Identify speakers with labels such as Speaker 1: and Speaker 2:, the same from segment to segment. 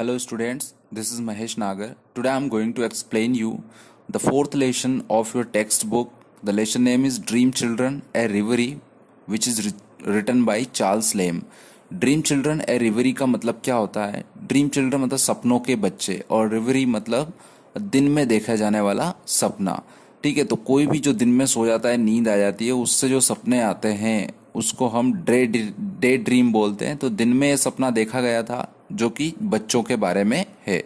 Speaker 1: Hello students, this is Mahesh Nagar. Today I am going to explain you the fourth lesson of your textbook. The lesson name is Dream Children, a Reverie, which is written by Charles Lame. Dream children a reverie का मतलब क्या होता है dream children मतलब सपनों के बच्चे और रिवरी मतलब दिन में देखा जाने वाला सपना ठीक है तो कोई भी जो दिन में सो जाता है नींद आ जाती है उससे जो सपने आते हैं उसको हम डे डे ड्रीम बोलते हैं तो दिन में ये सपना देखा गया था जो कि बच्चों के बारे में है।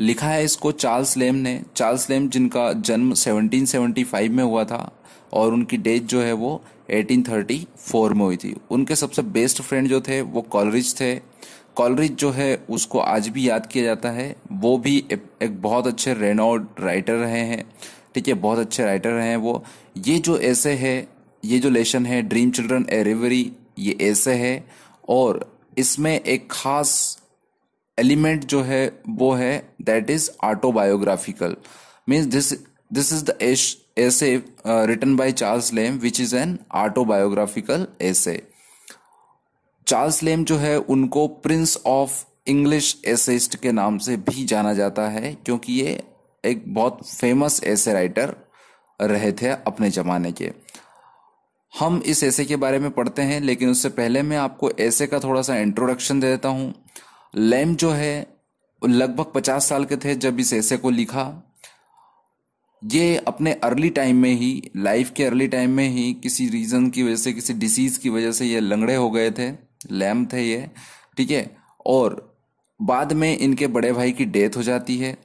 Speaker 1: लिखा है इसको चार्ल्स लेम ने। चार्ल्स लेम जिनका जन्म 1775 में हुआ था और उनकी डेथ जो है वो 1834 में हुई थी। उनके सबसे बेस्ट फ्रेंड जो थे वो कॉलरिज थे। कॉलरिज जो है, उसको आज भी याद किया जाता है। वो भी एक बहुत अच्छे रेनोड राइटर रहे हैं। ठीक है, बहुत अच्छे राइटर रहे हैं वो। ये जो ऐसे है, ये जो लेशन है ड्रीम चिल्ड्रन ए रिवरी ये ऐसे है। और इसमें एक खास एलिमेंट जो है, वो है that is autobiographical means this this is the essay written by Charles Lamb which is an autobiographical essay Charles Lamb जो है, उनको प्रिंस ऑफ़ इंग्लिश एसेस्ट के नाम से भी जाना जाता है, क्योंकि ये एक बहुत फ़ेमस ऐसे राइटर रहे थे अपने जमाने के। हम इस ऐसे के बारे में पढ़ते हैं, लेकिन उससे पहले मैं आपको ऐसे का थोड़ा सा इंट्रोडक्शन दे देता हूँ। लैम जो है लगभग पचास साल के थे जब इस ऐसे को लिखा। ये अपने अर्ली टाइम में ही, लाइफ के अर्ली टाइम में ही किसी रीजन की वजह से, किसी डिसीज की वजह से ये लंगड़े हो गए थे। लैम थे ये, ठीक है? और बाद में इनके बड़े भाई की डेथ हो जाती है।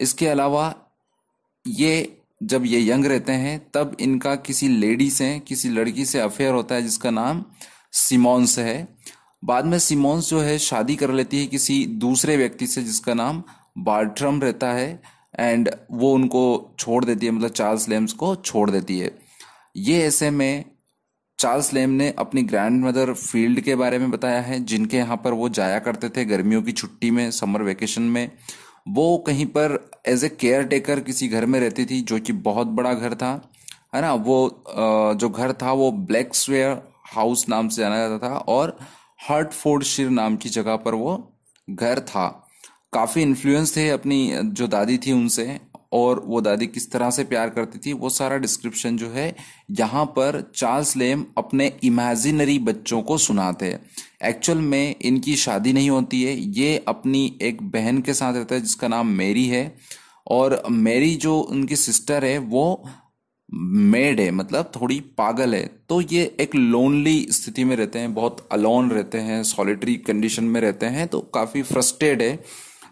Speaker 1: इसके अलावा ये, जब ये यंग रहते हैं, तब इनका किसी लेडी से, किसी लड़की से अफेयर होता है जिसका नाम सिमोन्स है। बाद में सिमोन्स जो है शादी कर लेती है किसी दूसरे व्यक्ति से, जिसका नाम बार्ट्रम रहता है एंड वो उनको छोड़ देती है मतलब चार्ल्स लेम्स को छोड़ देती है। ये ऐसे में चार्ल्स लेम ने अपनी ग्रैंड मदर फ़ील्ड के बारे में बताया है, जिनके यहाँ पर वो जाया करते थे गर्मियों की छुट्टी में समर वेकेशन में। वो कहीं पर एज ए केयर टेकर किसी घर में रहती थी, जो कि बहुत बड़ा घर था, है ना? वो जो घर था, वो ब्लैक स्वेयर हाउस नाम से जाना जाता था, और हर्टफोर्डशिर नाम की जगह पर वो घर था। काफ़ी इन्फ्लुएंस थे अपनी, जो दादी थी उनसे, और वो दादी किस तरह से प्यार करती थी, वो सारा डिस्क्रिप्शन जो है, यहाँ पर चार्ल्स लेम अपने इमेजिनरी बच्चों को सुनाते हैं। एक्चुअल में इनकी शादी नहीं होती है, ये अपनी एक बहन के साथ रहता है, जिसका नाम मेरी है। और मेरी जो उनकी सिस्टर है, वो मेड है मतलब थोड़ी पागल है तो ये एक लोनली स्थिति में रहते हैं, बहुत अलोन रहते हैं सॉलिटरी कंडीशन में रहते हैं तो काफ़ी फ्रस्ट्रेट है।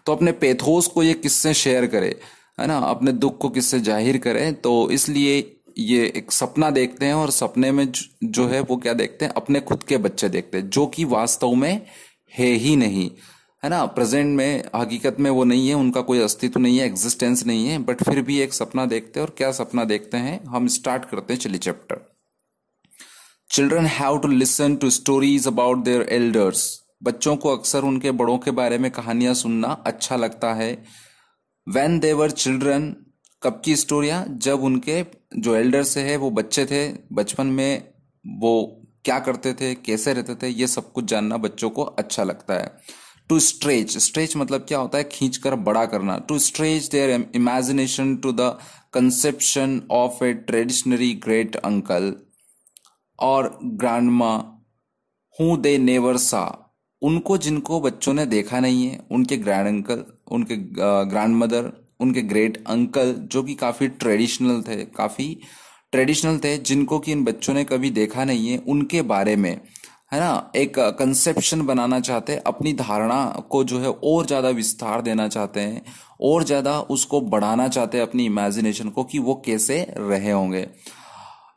Speaker 1: तो अपने पेथोस को ये किससे शेयर करे, है ना? अपने दुख को किससे ज़ाहिर करे तो इसलिए ये एक सपना देखते हैं और सपने में जो है वो क्या देखते हैं? अपने खुद के बच्चे देखते हैं, जो कि वास्तव में है ही नहीं। है ना प्रेजेंट में, हकीकत में वो नहीं है, उनका कोई अस्तित्व नहीं है एग्जिस्टेंस नहीं है बट फिर भी एक सपना देखते हैं और क्या सपना देखते हैं, हम स्टार्ट करते हैं चलिए chapter children have to listen to stories about their elders बच्चों को अक्सर उनके बड़ों के बारे में कहानियाँ सुनना अच्छा लगता है। वेन देवर चिल्ड्रन कब की स्टोरिया जब उनके जो एल्डर्स है, वो बच्चे थे, बचपन में वो क्या करते थे, कैसे रहते थे, ये सब कुछ जानना बच्चों को अच्छा लगता है। टू स्ट्रेच स्ट्रेच मतलब क्या होता है? खींच कर बड़ा करना। To stretch their imagination to the conception of a traditionary great uncle और ग्रांडमा हु दे नेवर सा उनको जिनको बच्चों ने देखा नहीं है, उनके ग्रैंड अंकल उनके ग्रैंड मदर उनके ग्रेट अंकल जो कि काफ़ी ट्रेडिशनल थे, काफ़ी ट्रेडिशनल थे, जिनको कि इन बच्चों ने कभी देखा नहीं है, उनके बारे में। है ना, एक कंसेप्शन बनाना चाहते हैं, अपनी धारणा को जो है और ज़्यादा विस्तार देना चाहते हैं, और ज़्यादा उसको बढ़ाना चाहते हैं अपनी इमेजिनेशन को कि वो कैसे रहे होंगे।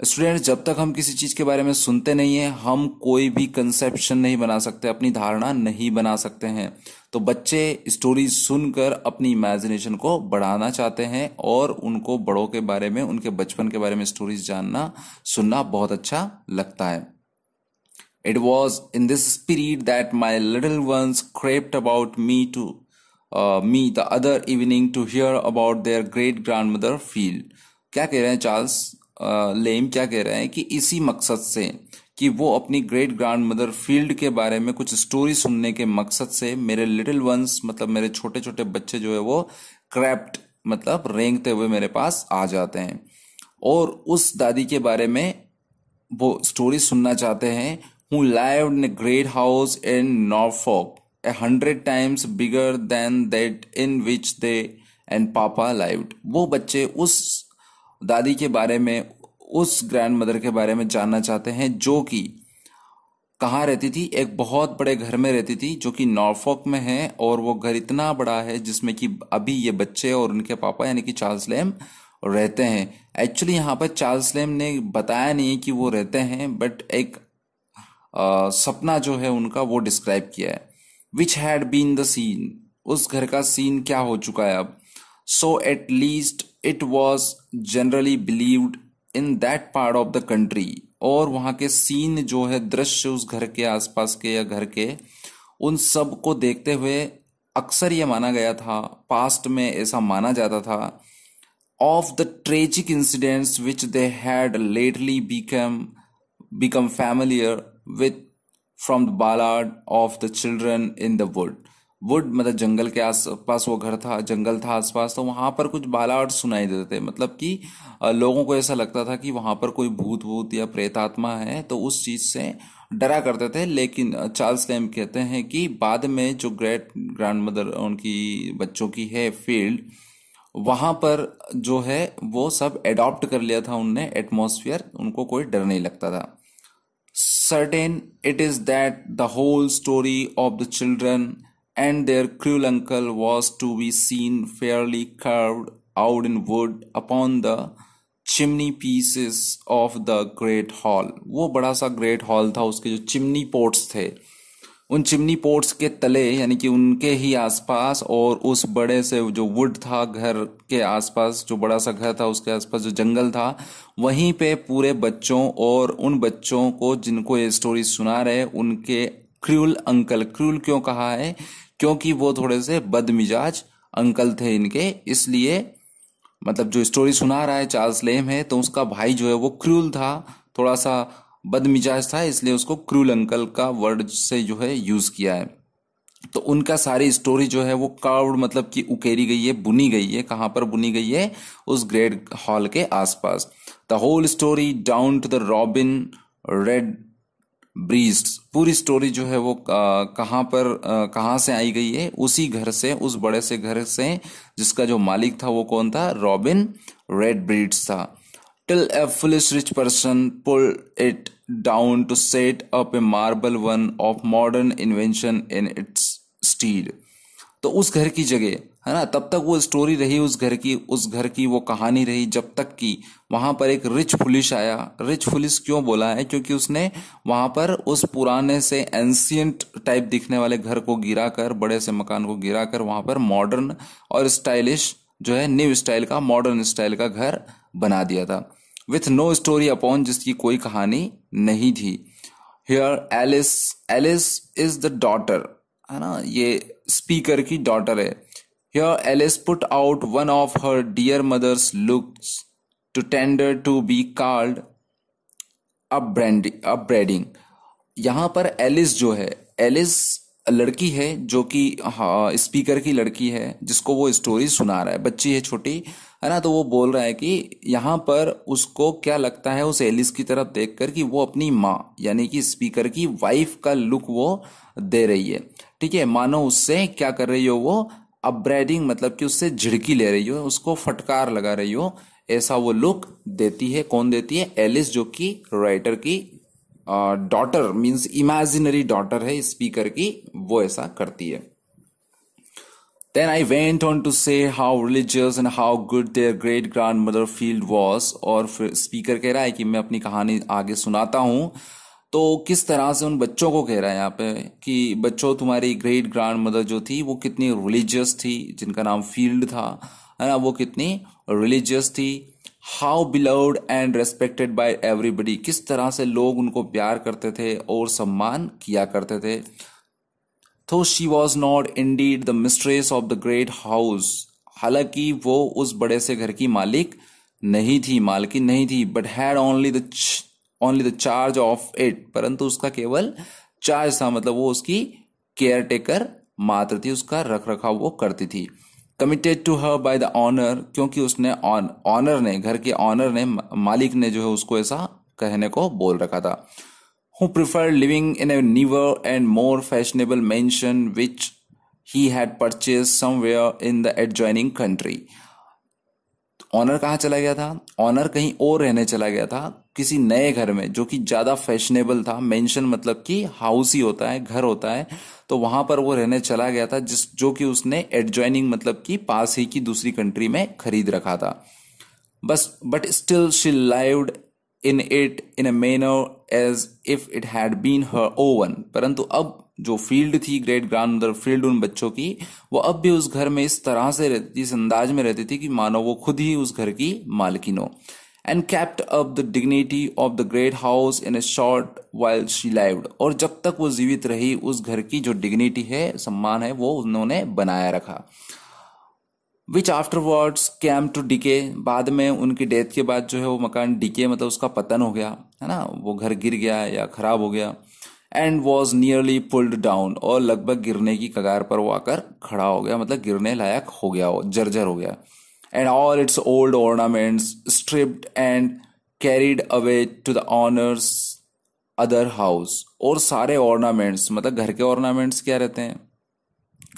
Speaker 1: स्टूडेंट जब तक हम किसी चीज़ के बारे में सुनते नहीं है, हम कोई भी कंसेप्शन नहीं बना सकते, अपनी धारणा नहीं बना सकते हैं। तो बच्चे स्टोरी सुनकर अपनी इमेजिनेशन को बढ़ाना चाहते हैं और उनको बड़ों के बारे में, उनके बचपन के बारे में स्टोरीज जानना, सुनना बहुत अच्छा लगता है। It was in this spirit that my little ones crept about me to me the other evening to hear about their great grandmother Field क्या कह रहे हैं चार्ल्स लेम क्या कह रहे हैं कि इसी मकसद से कि वो अपनी ग्रेट ग्रैंड मदर फ़ील्ड के बारे में कुछ स्टोरी सुनने के मकसद से मेरे लिटिल वंस मतलब मेरे छोटे छोटे बच्चे जो है वो क्रैप्ट मतलब रेंगते हुए मेरे पास आ जाते हैं। और उस दादी के बारे में वो स्टोरी सुनना चाहते हैं who live in great house in Norfolk a hundred times bigger than that in which they and papa lived वो बच्चे उस दादी के बारे में, उस ग्रैंड मदर के बारे में जानना चाहते हैं, जो कि कहाँ रहती थी? एक बहुत बड़े घर में रहती थी, जो कि नॉर्फॉक में है, और वो घर इतना बड़ा है, जिसमें कि अभी ये बच्चे और उनके पापा, यानी कि चार्ल्स लेम रहते हैं। एक्चुअली यहाँ पर चार्ल्स लेम ने बताया नहीं कि वो रहते हैं बट एक सपना जो है उनका वो डिस्क्राइब किया है। Which had been the scene उस घर का सीन क्या हो चुका है अब? So at least it was generally believed in that part of the country और वहाँ के सीन जो है, दृश्य उस घर के आसपास के या घर के, उन सबको देखते हुए अक्सर ये माना गया था पास्ट में ऐसा माना जाता था of the tragic incidents which they had lately become become familiar with from the ballad of the children in the wood wood मतलब जंगल के आसपास वो घर था, जंगल था आसपास तो वहाँ पर कुछ बालाट सुनाई देते थे। मतलब कि लोगों को ऐसा लगता था कि वहाँ पर कोई भूत भूत या प्रेतात्मा है तो उस चीज़ से डरा करते थे। लेकिन चार्ल्स लैम कहते हैं कि बाद में जो ग्रेट ग्रैंड मदर उनकी बच्चों की है फ़ील्ड वहाँ पर जो है, वो सब एडॉप्ट कर लिया था उनने एटमोसफियर उनको कोई डर नहीं लगता था। certain it is that the whole story of the children and their cruel uncle was to be seen fairly carved out in wood upon the chimney pieces of the great hall वो बड़ा सा great hall था उसके जो chimney pots थे उन chimney pots के तले, यानी कि उनके ही आसपास, और उस बड़े से जो वुड था, घर के आसपास, जो बड़ा सा घर था, उसके आसपास जो जंगल था, वहीं पे पूरे बच्चों और उन बच्चों को जिनको ये स्टोरी सुना रहे, उनके क्रूल अंकल क्रूल क्यों कहा है? क्योंकि वो थोड़े से बदमिजाज अंकल थे इनके, इसलिए मतलब जो स्टोरी सुना रहा है, चार्ल्स लेम है तो उसका भाई जो है वो क्रूल था, थोड़ा सा बदमिजाज था, इसलिए उसको क्रूल अंकल का वर्ड से जो है यूज़ किया है। तो उनका सारी स्टोरी जो है वो कार्ड मतलब कि उकेरी गई है, बुनी गई है। कहाँ पर बुनी गई है? उस ग्रेट हॉल के आसपास। The whole story down to the robin redbreast पूरी स्टोरी जो है वो कहाँ पर कहाँ से आई गई है? उसी घर से, उस बड़े से घर से, जिसका जो मालिक था वो कौन था? रॉबिन रेड ब्रीड्स था। Till a foolish rich person pull it down to set up a marble one of modern invention in its stead तो उस घर की जगह, है ना, तब तक वो स्टोरी रही उस घर की, उस घर की वो कहानी रही जब तक कि वहाँ पर एक रिच पुलिस आया। रिच पुलिस क्यों बोला है? क्योंकि उसने वहाँ पर उस पुराने से एंशियंट टाइप दिखने वाले घर को गिरा कर बड़े से मकान को गिरा कर वहाँ पर मॉडर्न और स्टाइलिश जो है न्यू स्टाइल का मॉडर्न स्टाइल का घर बना दिया था। विथ नो स्टोरी अपॉन जिसकी कोई कहानी नहीं थी here Alice Alice is the daughter है ना ये स्पीकर की डॉटर है Here, Alice put out one of her dear mother's looks to tender to be called upbraiding. यहाँ पर एलिस जो है एलिस लड़की है जो कि हाँ स्पीकर की लड़की है जिसको वो स्टोरी सुना रहा है। बच्ची है छोटी है ना? तो वो बोल रहा है कि यहाँ पर उसको क्या लगता है उस एलिस की तरफ़ देखकर कि वो अपनी माँ, यानी कि स्पीकर की वाइफ का लुक वो दे रही है। ठीक है, मानो उससे क्या कर रही हो वो अपब्रेडिंग मतलब कि उससे झिड़की ले रही हो, उसको फटकार लगा रही हो, ऐसा वो लुक देती है। कौन देती है? एलिस, जो कि राइटर की डॉटर मीन्स इमेजिनरी डॉटर है, स्पीकर की, वो ऐसा करती है। I went on to say how religious and how good their great grandmother Field was और स्पीकर कह रहा है कि मैं अपनी कहानी आगे सुनाता हूँ। तो किस तरह से उन बच्चों को कह रहा है यहाँ पे कि बच्चों, तुम्हारी ग्रेट ग्रांड मदर जो थी, वो कितनी रिलीजियस थी, जिनका नाम फ़ील्ड था, है ना, वो कितनी रिलीजियस थी। How beloved and respected by everybody किस तरह से लोग उनको प्यार करते थे और सम्मान किया करते थे। तो she was not indeed the mistress of the great house हालाँकि वो उस बड़े से घर की मालिक नहीं थी, मालकिन नहीं थी but had only the only the charge of it परंतु उसका केवल चार्ज था मतलब वो उसकी केयर टेकर मात्र थी, उसका रख रखाव वो करती थी। Committed to her by the owner क्योंकि उसने ऑनर ने, घर के ऑनर ने, मालिक ने जो है उसको ऐसा कहने को बोल रखा था। Who prefer living in a newer and more fashionable mansion which he had purchase somewhere in the adjoining country owner कहाँ चला गया था? ऑनर कहीं और रहने चला गया था, किसी नए घर में, जो कि ज़्यादा फैशनेबल था। मेंशन मतलब कि हाउस ही होता है, घर होता है। तो वहाँ पर वो रहने चला गया था, जिस, जो कि उसने एडजॉइनिंग मतलब कि पास ही की दूसरी कंट्री में खरीद रखा था। बस but still she lived in it in a manner as if it had been her own परंतु अब जो फ़ील्ड थी ग्रेट ग्रांड मदर फ़ील्ड उन बच्चों की, वो अब भी उस घर में इस तरह से रहती इस अंदाज में रहती थी कि मानो वो खुद ही उस घर की मालकिन हो। And kept up the dignity of the great house in a short while she lived और जब तक वो जीवित रही, उस घर की जो डिग्निटी है, सम्मान है, वो उन्होंने बनाया रखा। Which after afterwards came to decay बाद में उनकी डेथ के बाद जो है वो मकान डिके मतलब उसका पतन हो गया, है ना? वो घर गिर गया या खराब हो गया and was nearly pulled down और लगभग गिरने की कगार पर वो आकर खड़ा हो गया मतलब गिरने लायक हो गया, वो जर्जर हो गया। And all its old ornaments stripped and carried away to the owner's other house और सारे ऑर्नामेंट्स मतलब घर के ऑर्नामेंट्स क्या रहते हैं?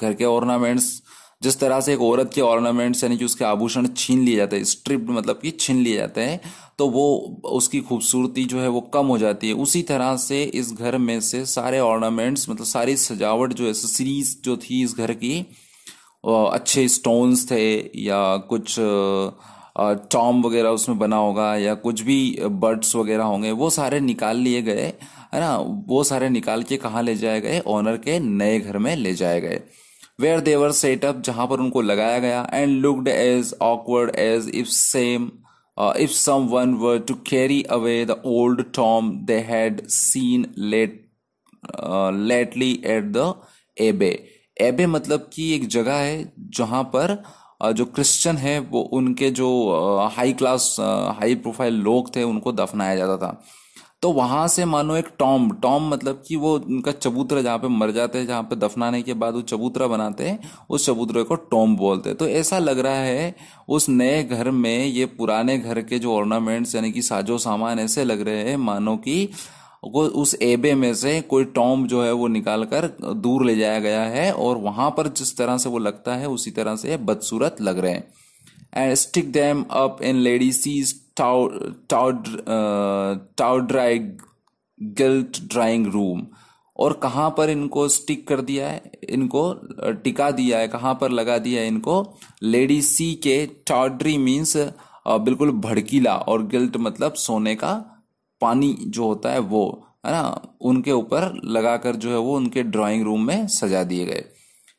Speaker 1: घर के ऑर्नामेंट्स जिस तरह से एक औरत के ऑर्नामेंट्स यानी कि उसके आभूषण छीन लिए जाते हैं स्ट्रिप्ड मतलब कि छीन लिए जाते हैं तो वो उसकी खूबसूरती जो है वो कम हो जाती है। उसी तरह से इस घर में से सारे ऑर्नामेंट्स मतलब सारी सजावट जो एसेसरीज जो थी इस घर की अच्छे स्टोन्स थे या कुछ टॉम वगैरह उसमें बना होगा या कुछ भी बर्ड्स वगैरह होंगे, वो सारे निकाल लिए गए, है ना? वो सारे निकाल के कहाँ ले जाए गए? ऑनर के नए घर में ले जाए गए। वेयर देवर सेटअप जहाँ पर उनको लगाया गया and looked as awkward as if same if someone were to carry away the old tomb they had seen late lately at the abbey abbey मतलब कि एक जगह है जहाँ पर uh, जो क्रिश्चियन है वो उनके जो हाई क्लास हाई प्रोफ़ाइल लोग थे उनको दफनाया जाता था। तो वहाँ से मानो एक टॉम टॉम मतलब कि वो उनका चबूतरा जहाँ पे मर जाते हैं, जहाँ पे दफनाने के बाद वो चबूतरा बनाते हैं, उस चबूतरे को टॉम बोलते हैं। तो ऐसा लग रहा है उस नए घर में, ये पुराने घर के जो ऑर्नामेंट्स यानी कि साजो सामान ऐसे लग रहे हैं, मानो कि वो उस एबे में से कोई टॉम जो है वो निकाल कर दूर ले जाया गया है और वहाँ पर जिस तरह से वो लगता है, उसी तरह से बदसूरत लग रहे हैं। And stick them up in lady dry gilt drawing room और कहाँ पर इनको स्टिक कर दिया है? इनको टिका दिया है, कहाँ पर लगा दिया है इनको? लेडी सी के टाउड्री मीन्स बिल्कुल भड़कीला और गिल्ट मतलब सोने का पानी जो होता है वो, है ना? उनके ऊपर लगाकर जो है वो उनके ड्राइंग रूम में सजा दिए गए।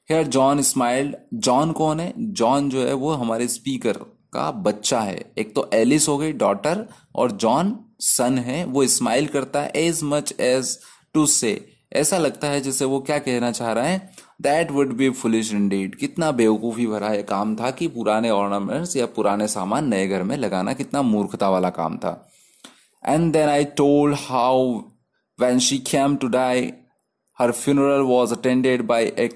Speaker 1: हेयर जॉन स्माइल्ड जॉन कौन है? जॉन जो है वो हमारे स्पीकर का बच्चा है। एक तो एलिस हो गई डॉटर और जॉन सन है। वो स्माइल करता है एज मच एज टू से ऐसा लगता है जैसे वो क्या कहना चाह रहा है? That would be foolish indeed कितना बेवकूफ़ी भरा है काम था कि पुराने ऑर्नामेंट्स या पुराने सामान नए घर में लगाना कितना मूर्खता वाला काम था। And then I told how when she came to die her funeral was attended by a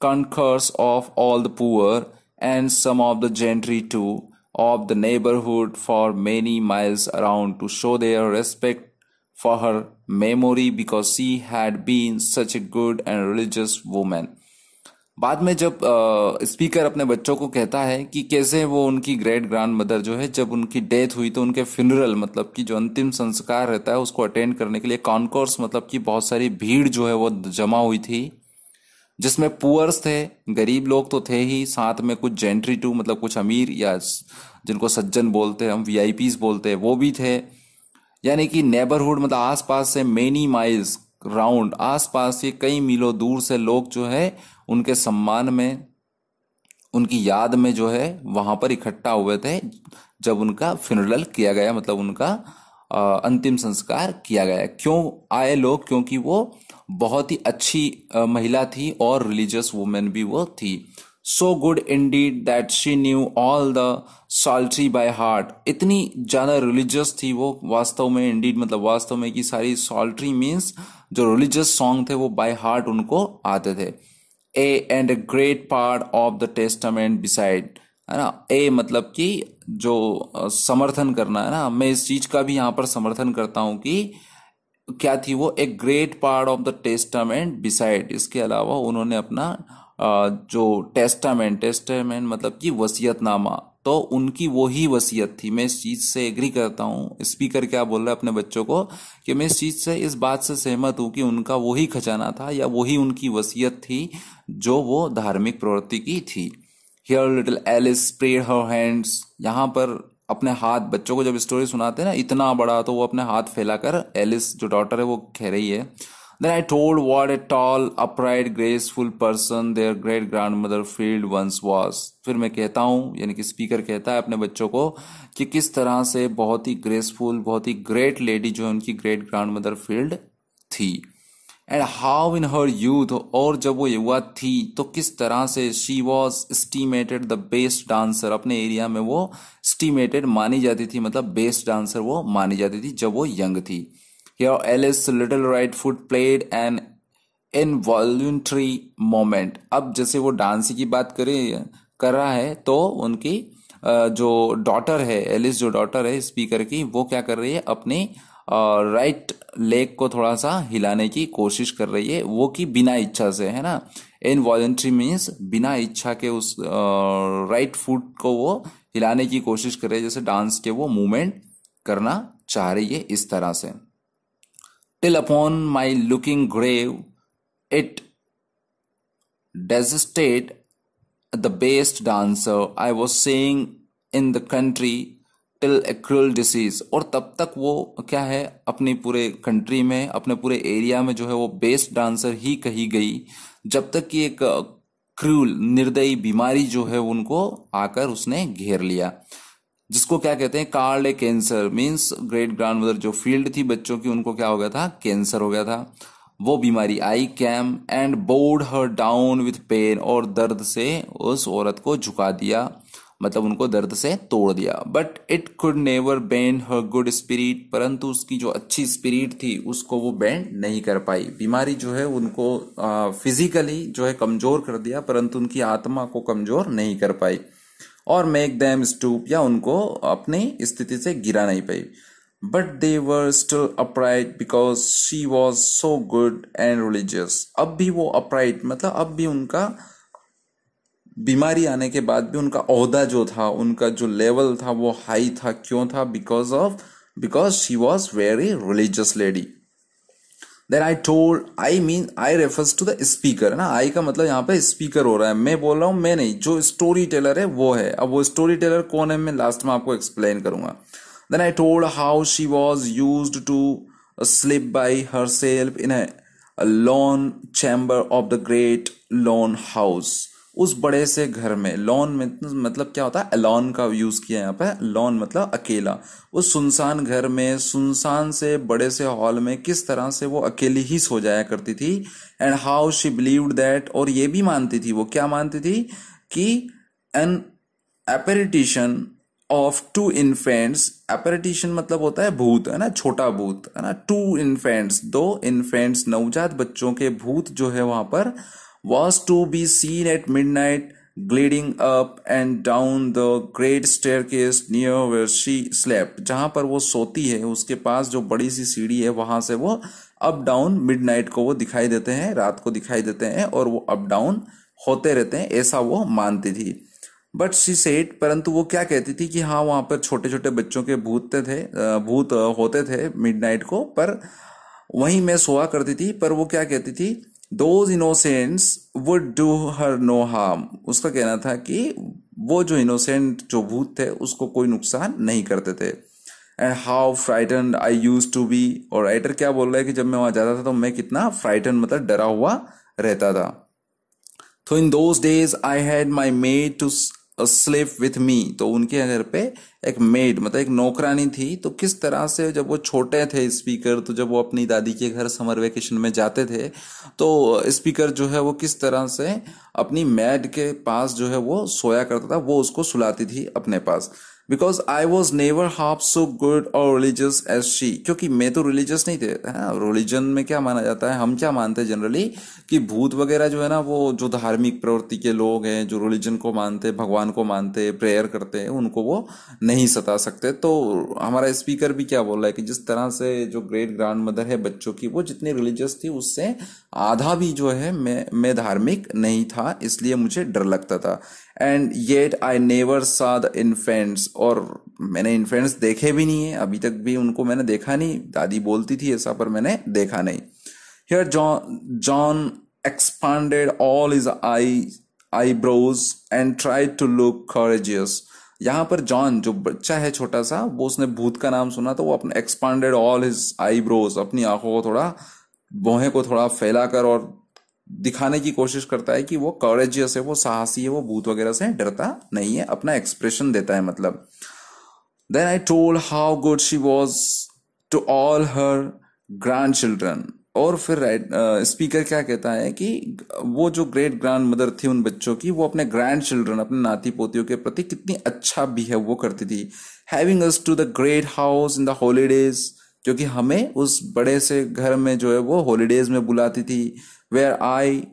Speaker 1: concourse of all the poor and some of the gentry too of the neighborhood for many miles around to show their respect for her memory because she had been such a good and religious woman. बाद में जब speaker अपने बच्चों को कहता है कि कैसे वो उनकी ग्रेट ग्रैंड मदर जो है, जब उनकी डेथ हुई तो उनके फ्यूनरल मतलब कि जो अंतिम संस्कार रहता है उसको अटेंड करने के लिए कॉन्कोर्स मतलब कि बहुत सारी भीड़ जो है वो जमा हुई थी जिसमें पुअर्स थे, गरीब लोग तो थे ही, साथ में कुछ जेंट्री टू मतलब कुछ अमीर या जिनको सज्जन बोलते हैं, हम वी बोलते हैं, वो भी थे। यानी कि नेबरहुड मतलब आसपास से मेनी माइल्स राउंड आसपास के कई मीलों दूर से लोग जो है, उनके सम्मान में, उनकी याद में जो है, वहाँ पर इकट्ठा हुए थे, जब उनका फ्यूनरल किया गया मतलब उनका अंतिम संस्कार किया गया। क्यों आए लोग? क्योंकि वो बहुत ही अच्छी महिला थी और रिलीजियस वुमेन भी वो थी। So good indeed that she knew all the psaltery by heart इतनी ज़्यादा रिलीजियस थी वो वास्तव में इंडीड मतलब वास्तव में कि सारी सॉल्ट्री मीन्स जो रिलीजियस सॉन्ग थे वो बाय हार्ट उनको आते थे। A and great part of the Testament besides है ना? ए मतलब कि जो समर्थन करना, है ना? मैं इस चीज़ का भी यहाँ पर समर्थन करता हूँ कि क्या थी वो? एक great part of the Testament besides इसके अलावा उन्होंने अपना जो टेस्टामेंट टेस्टामेंट मतलब कि वसीयतनामा तो उनकी वो ही वसीयत थी। मैं इस चीज़ से एग्री करता हूँ। स्पीकर क्या बोल रहा है अपने बच्चों को? कि मैं इस चीज़ से, इस बात से सहमत हूँ कि उनका वही खजाना था या वही उनकी वसीयत थी जो वो धार्मिक प्रवृत्ति की थी। Here little Alice spread her hands यहाँ पर अपने हाथ बच्चों को जब स्टोरी सुनाते हैं ना इतना बड़ा तो वो अपने हाथ फैलाकर एलिस जो डॉटर है वो कह रही है Then I told what a tall, upright, graceful person their great grandmother field once was. फिर मैं कहता हूँ यानी कि स्पीकर कहता है अपने बच्चों को कि किस तरह से बहुत ही ग्रेसफुल बहुत ही ग्रेट लेडी जो है उनकी ग्रेट ग्रैंड मदर फ़ील्ड थी and how in her youth और जब वो युवा थी तो किस तरह से she was esteemed the best dancer अपने एरिया में वो स्टीमेटेड मानी जाती थी मतलब बेस्ट डांसर वो मानी जाती थी जब वो यंग थी। Alice little right foot played an involuntary movement अब जैसे वो डांस की बात करे, कर रहा है तो उनकी जो डॉटर है एलिस जो डॉटर है स्पीकर की, वो क्या कर रही है, अपनी राइट लेग को थोड़ा सा हिलाने की कोशिश कर रही है, वो कि बिना इच्छा से, है ना? इन वॉलेंट्री मीन्स बिना इच्छा के उस राइट फुट को वो हिलाने की कोशिश कर रही है, जैसे डांस के वो मूवमेंट करना चाह रही है इस तरह से। Till upon my looking grave it desisted the best dancer I was saying in the country till a cruel disease और तब तक वो क्या है, अपनी पूरे कंट्री में, अपने पूरे एरिया में जो है वो बेस्ट डांसर ही कही गई, जब तक कि एक क्रूल निर्दयी बीमारी जो है उनको आकर उसने घेर लिया। जिसको क्या कहते हैं card cancer means great grand mother जो फ़ील्ड थी बच्चों की, उनको क्या हो गया था कैंसर हो गया था। वो बीमारी आई came and bowed her down with pain और दर्द से उस औरत को झुका दिया। मतलब उनको दर्द से तोड़ दिया। But it could never bend her good spirit परंतु उसकी जो अच्छी स्पिरिट थी, उसको वो बेंड नहीं कर पाई। बीमारी जो है, उनको फिजिकली जो है कमज़ोर कर दिया, परंतु उनकी आत्मा को कमज़ोर नहीं कर पाई। और मेक दैम स्टूप या उनको अपनी स्थिति से गिरा नहीं पाई। But they were still upright because she was so good and religious अब भी वो अपराइट मतलब अब भी उनका बीमारी आने के बाद भी उनका अहदा जो था, उनका जो लेवल था, वो हाई था। क्यों था? Because of because she was very religious lady then I told I mean I refers to the speaker ना? आई का मतलब यहाँ पे स्पीकर हो रहा है। मैं बोल रहा हूँ, मैं नहीं, जो स्टोरी टेलर है, वो है। अब वो स्टोरी टेलर कौन है? मैं लास्ट में आपको एक्सप्लेन करूँगा। Then I told how she was used to sleep by herself in a lone chamber of the great lone house उस बड़े से घर में लॉन में मतलब क्या होता है लॉन का यूज़ किया यहाँ पे लॉन मतलब अकेला। उस सुनसान घर में, सुनसान से बड़े से हॉल में किस तरह से वो अकेली ही सो जाया करती थी and how she believe that और ये भी मानती थी वो, क्या मानती थी कि an apparition of two infants apparition मतलब होता है भूत, है ना, छोटा भूत, है ना टू इन्फेंट्स दो इन्फेंट्स नवजात बच्चों के भूत जो है वहाँ पर was to be seen at midnight, gliding up and down the great staircase near where she slept. जहाँ पर वो सोती है, उसके पास जो बड़ी सी सीढ़ी है, वहाँ से वो अप डाउन मिडनाइट को वो दिखाई देते हैं, रात को दिखाई देते हैं और वो अप डाउन होते रहते हैं, ऐसा वो मानती थी। बट सी सेट परंतु वो क्या कहती थी कि हाँ वहाँ पर छोटे छोटे बच्चों के भूत थे भूत होते थे मिडनाइट को, पर वहीं मैं सोआ करती थी, पर वो क्या कहती थी? Those innocents would do her no harm उसका कहना था कि वो जो इनोसेंट जो भूत थे, उसको कोई नुकसान नहीं करते थे। And how frightened I used to be और राइटर क्या बोल रहा है कि जब मैं वहाँ जाता था तो मैं कितना फ्राइटन मतलब डरा हुआ रहता था। तो in those days I had my maid to sleep with me तो उनके घर पे एक मेड मतलब एक नौकरानी थी तो किस तरह से जब वो छोटे थे स्पीकर तो जब वो अपनी दादी के घर समर वेकेशन में जाते थे तो स्पीकर जो है वो किस तरह से अपनी मैड के पास जो है वो सोया करता था, वो उसको सुलाती थी अपने पास। Because I was never half so good और रिलीजियस एज शी क्योंकि मैं तो रिलीजियस नहीं थे रिलीजन में क्या माना जाता है? हम क्या मानते हैं जनरली कि भूत वगैरह जो है ना, वो जो धार्मिक प्रवृत्ति के लोग हैं, जो रिलीजन को मानते हैं भगवान को मानते प्रेयर करते हैं, उनको वो नहीं सता सकते। तो हमारा स्पीकर भी क्या बोल रहा है कि जिस तरह से जो ग्रेट ग्रांड मदर है बच्चों की, वो जितनी रिलीजियस थी, उससे आधा भी जो है मैं मैं धार्मिक नहीं था, इसलिए मुझे डर लगता था। And yet I never saw the infants और मैंने इन्फेंट्स देखे भी नहीं है। अभी तक भी उनको मैंने देखा नहीं। दादी बोलती थी ऐसा, पर मैंने देखा नहीं। Here John John expanded all his eye eyebrows and try to look courageous यहाँ पर जॉन जो बच्चा है छोटा सा, वो उसने भूत का नाम सुना तो वो अपने एक्सपांडेड ऑल हिज आईब्रोज अपनी आँखों को थोड़ा बोहे को थोड़ा फैलाकर और दिखाने की कोशिश करता है कि वो कॉरेजियस है वो साहसी है वो भूत वगैरह से डरता नहीं है अपना एक्सप्रेशन देता है मतलब। Then I told how good she was to all her grandchildren और फिर स्पीकर uh, क्या कहता है कि वो जो ग्रेट ग्रैंड मदर थी उन बच्चों की वो अपने ग्रैंड चिल्ड्रन अपने नाती पोतियों के प्रति कितनी अच्छा बिहेव वो करती थी। Having us to the great house in the holidays क्योंकि हमें उस बड़े से घर में जो है वो हॉलीडेज में बुलाती थी। Where I,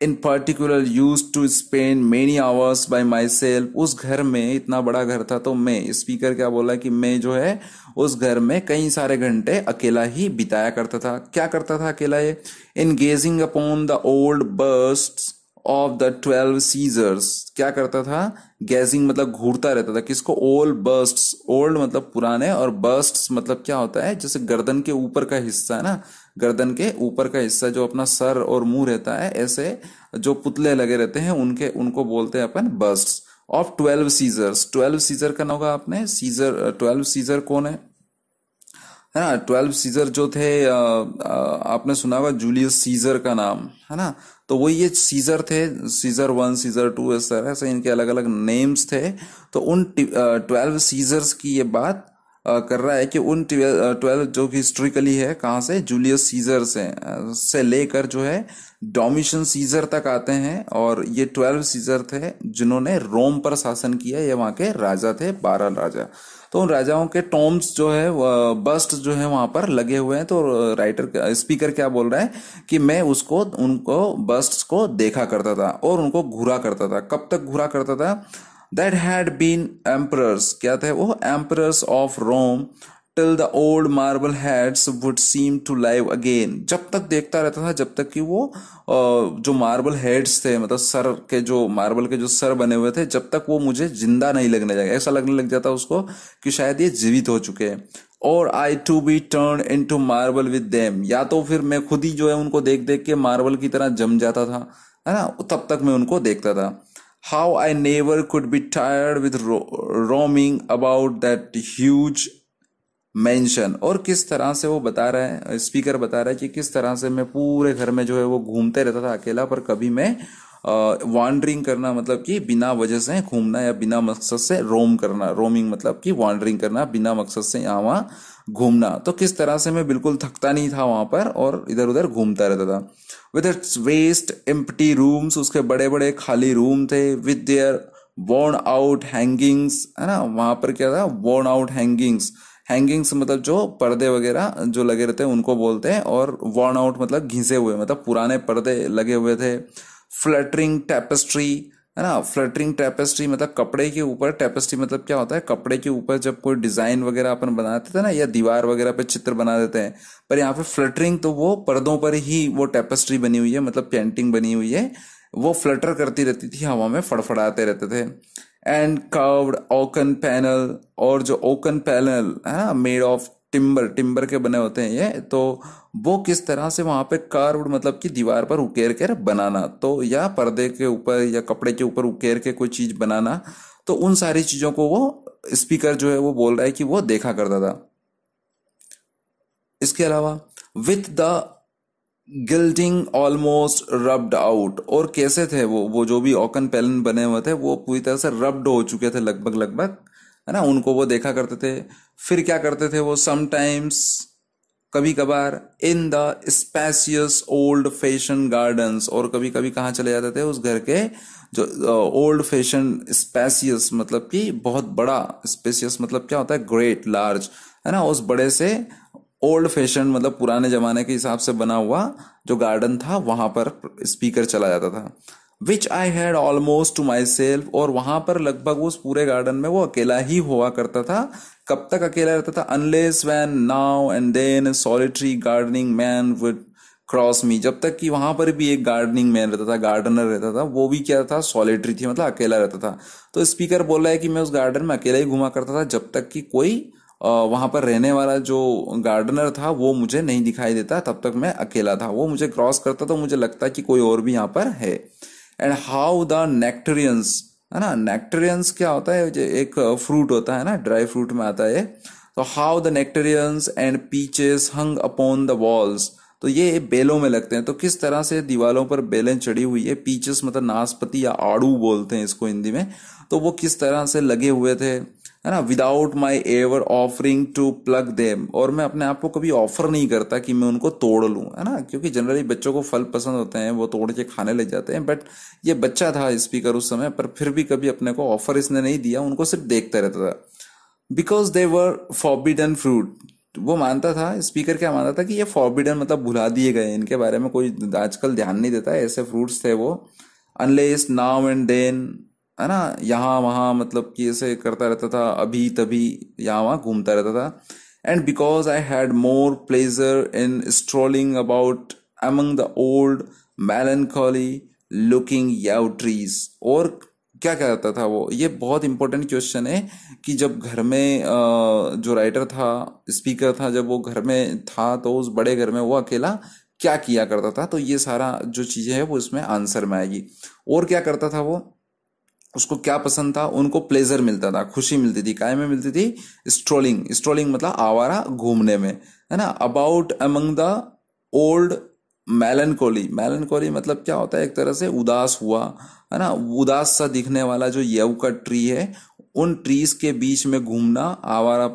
Speaker 1: in particular, used to spend many hours by myself. उस घर में, इतना बड़ा घर था तो मैं स्पीकर क्या बोला कि मैं जो है, उस घर में कई सारे घंटे अकेला ही बिताया करता था। क्या करता था अकेला ये? In gazing upon the old busts of the twelve Caesars क्या करता था? गैजिंग मतलब घूरता रहता था। किसको? ओल्ड बर्स्ट ओल्ड मतलब पुराने और बर्स्ट मतलब क्या होता है? जैसे गर्दन के ऊपर का हिस्सा है ना? गर्दन के ऊपर का हिस्सा जो अपना सर और मुँह रहता है ऐसे जो पुतले लगे रहते हैं उनके उनको बोलते हैं अपन busts of twelve Caesars twelve Caesar का होगा आपने? सीजर ट्वेल्व सीजर कौन है? है ना? ट्वेल्व सीजर जो थे आ, आ, आपने सुना होगा जूलियस सीजर का नाम है ना? तो वो ये सीजर थे सीजर वन सीजर टू ऐसा ऐसे इनके अलग अलग नेम्स थे। तो उन ट्वेल्व सीजर्स की ये बात कर रहा है कि उन ट्वेल्व जो हिस्ट्रिकली है, कहाँ से? जूलियस सीजर से से लेकर जो है डोमिशन सीजर तक आते हैं और ये ट्वेल्व सीजर थे जिन्होंने रोम पर शासन किया, ये वहाँ के राजा थे, बारह राजा। तो उन राजाओं के टॉम्स जो है बस्ट जो है वहाँ पर लगे हुए हैं तो राइटर स्पीकर क्या बोल रहा है कि मैं उसको, उनको बस्ट को देखा करता था और उनको घुरा करता था। कब तक घुरा करता था? दैट हैड बीन एम्परर्स क्या थे? वो emperors of Rome till the old marble heads would seem to live again जब तक देखता रहता था, जब तक कि वो जो मार्बल हेड्स थे मतलब सर के जो मार्बल के जो सर बने हुए थे, जब तक वो मुझे ज़िंदा नहीं लगने लगा ऐसा लगने लग जाता उसको कि शायद ये जीवित हो चुके हैं। और I to be turn into marble with them या तो फिर मैं खुद ही जो है उनको देख देख के मार्बल की तरह जम जाता था, है ना? तब तक मैं उनको देखता था। How I never could be tired with ro- roaming about that huge mansion और किस तरह से वो बता रहा है स्पीकर बता रहा है कि किस तरह से मैं पूरे घर में जो है वो घूमते रहता था अकेला, पर कभी मैं वॉन्डरिंग करना मतलब कि बिना वजह से घूमना या बिना मकसद से रोम करना। रोमिंग मतलब कि वॉन्डरिंग करना, बिना मकसद से यहाँ वहाँ घूमना। तो किस तरह से मैं बिल्कुल थकता नहीं था वहाँ पर और इधर उधर घूमता रहता था। With its vast empty rooms उसके बड़े बड़े खाली रूम थे with their worn out hangings है ना? वहाँ पर क्या था? वॉर्न आउट हैंगिंग्स हैंगिंग्स मतलब जो पर्दे वगैरह जो लगे रहते हैं, उनको बोलते हैं और वॉर्न आउट मतलब घिसे हुए मतलब पुराने पर्दे लगे हुए थे। फ्लटरिंग टेपेस्ट्री है ना? फ्लटरिंग टेपेस्ट्री मतलब कपड़े के ऊपर टेपेस्ट्री मतलब क्या होता है? कपड़े के ऊपर जब कोई डिज़ाइन वगैरह अपन बनाते थे ना, या दीवार वगैरह पे चित्र बना देते हैं, पर यहाँ पे फ्लटरिंग तो वो पर्दों पर ही वो टेपेस्ट्री बनी हुई है मतलब पेंटिंग बनी हुई है, वो फ्लटर करती रहती थी, हवा में फड़फड़ाते रहते थे। एंड कर्व्ड ओकन पैनल और जो ओकन पैनल है ना मेड ऑफ़ टिम्बर टिम्बर के बने होते हैं ये। तो वो किस तरह से वहाँ पे कार्व्ड मतलब कि दीवार पर उकेर कर बनाना? तो या पर्दे के ऊपर या कपड़े के ऊपर उकेर के कोई चीज़ बनाना तो उन सारी चीज़ों को वो स्पीकर जो है वो बोल रहा है कि वो देखा करता था। इसके अलावा with the gilding almost rubbed out और कैसे थे वो? वो जो भी ओकन पेलन बने हुए थे, वो पूरी तरह से रब्ड हो चुके थे लगभग लगभग। है ना? उनको वो देखा करते थे। फिर क्या करते थे वो? समटाइम्स कभी कभार in the spacious old fashioned gardens और कभी कभी कहाँ चले जाते थे? उस घर के जो ओल्ड फ़ैशन स्पेसियस मतलब कि बहुत बड़ा स्पेसियस मतलब क्या होता है? ग्रेट लार्ज है ना? उस बड़े से ओल्ड फ़ैशन मतलब पुराने जमाने के हिसाब से बना हुआ जो गार्डन था, वहाँ पर स्पीकर चला जाता था। Which I had almost to myself और वहाँ पर लगभग उस पूरे गार्डन में वो अकेला ही हुआ करता था। कब तक अकेला रहता था? Unless when now and then solitary gardening man would cross me जब तक कि वहाँ पर भी एक गार्डनिंग मैन रहता था गार्डनर रहता था, वो भी क्या था? सॉलिटरी थी मतलब अकेला रहता था। तो स्पीकर बोल रहा है कि मैं उस गार्डन में अकेला ही घुमा करता था, जब तक कि कोई वहाँ पर रहने वाला जो गार्डनर था, वो मुझे नहीं दिखाई देता, तब तक मैं अकेला था। वो मुझे क्रॉस करता तो मुझे लगता कि कोई और भी यहाँ पर है। एंड हाउ द नेक्टरियंस है ना? नेक्टेरियंस क्या होता है? एक फ्रूट होता है ना? ड्राई फ्रूट में आता है तो how the nectarines and peaches hung upon the walls तो ये बेलों में लगते हैं। तो किस तरह से दीवारों पर बेलें चढ़ी हुई है? पीचेस मतलब नाशपति या आड़ू बोलते हैं इसको हिंदी में। तो वो किस तरह से लगे हुए थे? है ना without my ever offering to pluck them और मैं अपने आप को कभी ऑफ़र नहीं करता कि मैं उनको तोड़ लूँ, है ना? क्योंकि जनरली बच्चों को फल पसंद होते हैं, वो तोड़ के खाने लग जाते हैं बट ये बच्चा था स्पीकर उस समय, पर फिर भी कभी अपने को ऑफ़र इसने नहीं दिया, उनको सिर्फ़ देखता रहता था। Because they were forbidden fruit वो मानता था स्पीकर क्या मानता था कि ये फॉरबिडन मतलब भुला दिए गए इनके बारे में कोई आजकल ध्यान नहीं देता, ऐसे फ्रूट्स थे वो। अनलेस नाउ एंड देन है ना, यहाँ वहाँ मतलब कि ऐसे करता रहता था अभी तभी यहाँ वहाँ घूमता रहता था। And because I had more pleasure in strolling about among the old melancholy looking yew trees और क्या कहता था वो? ये बहुत इंपॉर्टेंट क्वेश्चन है कि जब घर में जो राइटर था स्पीकर था, जब वो घर में था तो उस बड़े घर में वो अकेला क्या किया करता था? तो ये सारा जो चीज़ें है वो इसमें आंसर में आएगी। और क्या करता था वो? उसको क्या पसंद था? उनको प्लेजर मिलता था, खुशी मिलती थी, काय में मिलती थी? स्ट्रोलिंग स्ट्रोलिंग मतलब आवारा घूमने में, है ना? About among the old melancholy melancholy मतलब क्या होता है? एक तरह से उदास हुआ, है ना? उदास सा दिखने वाला जो यव का ट्री है, उन ट्रीज के बीच में घूमना, आवारा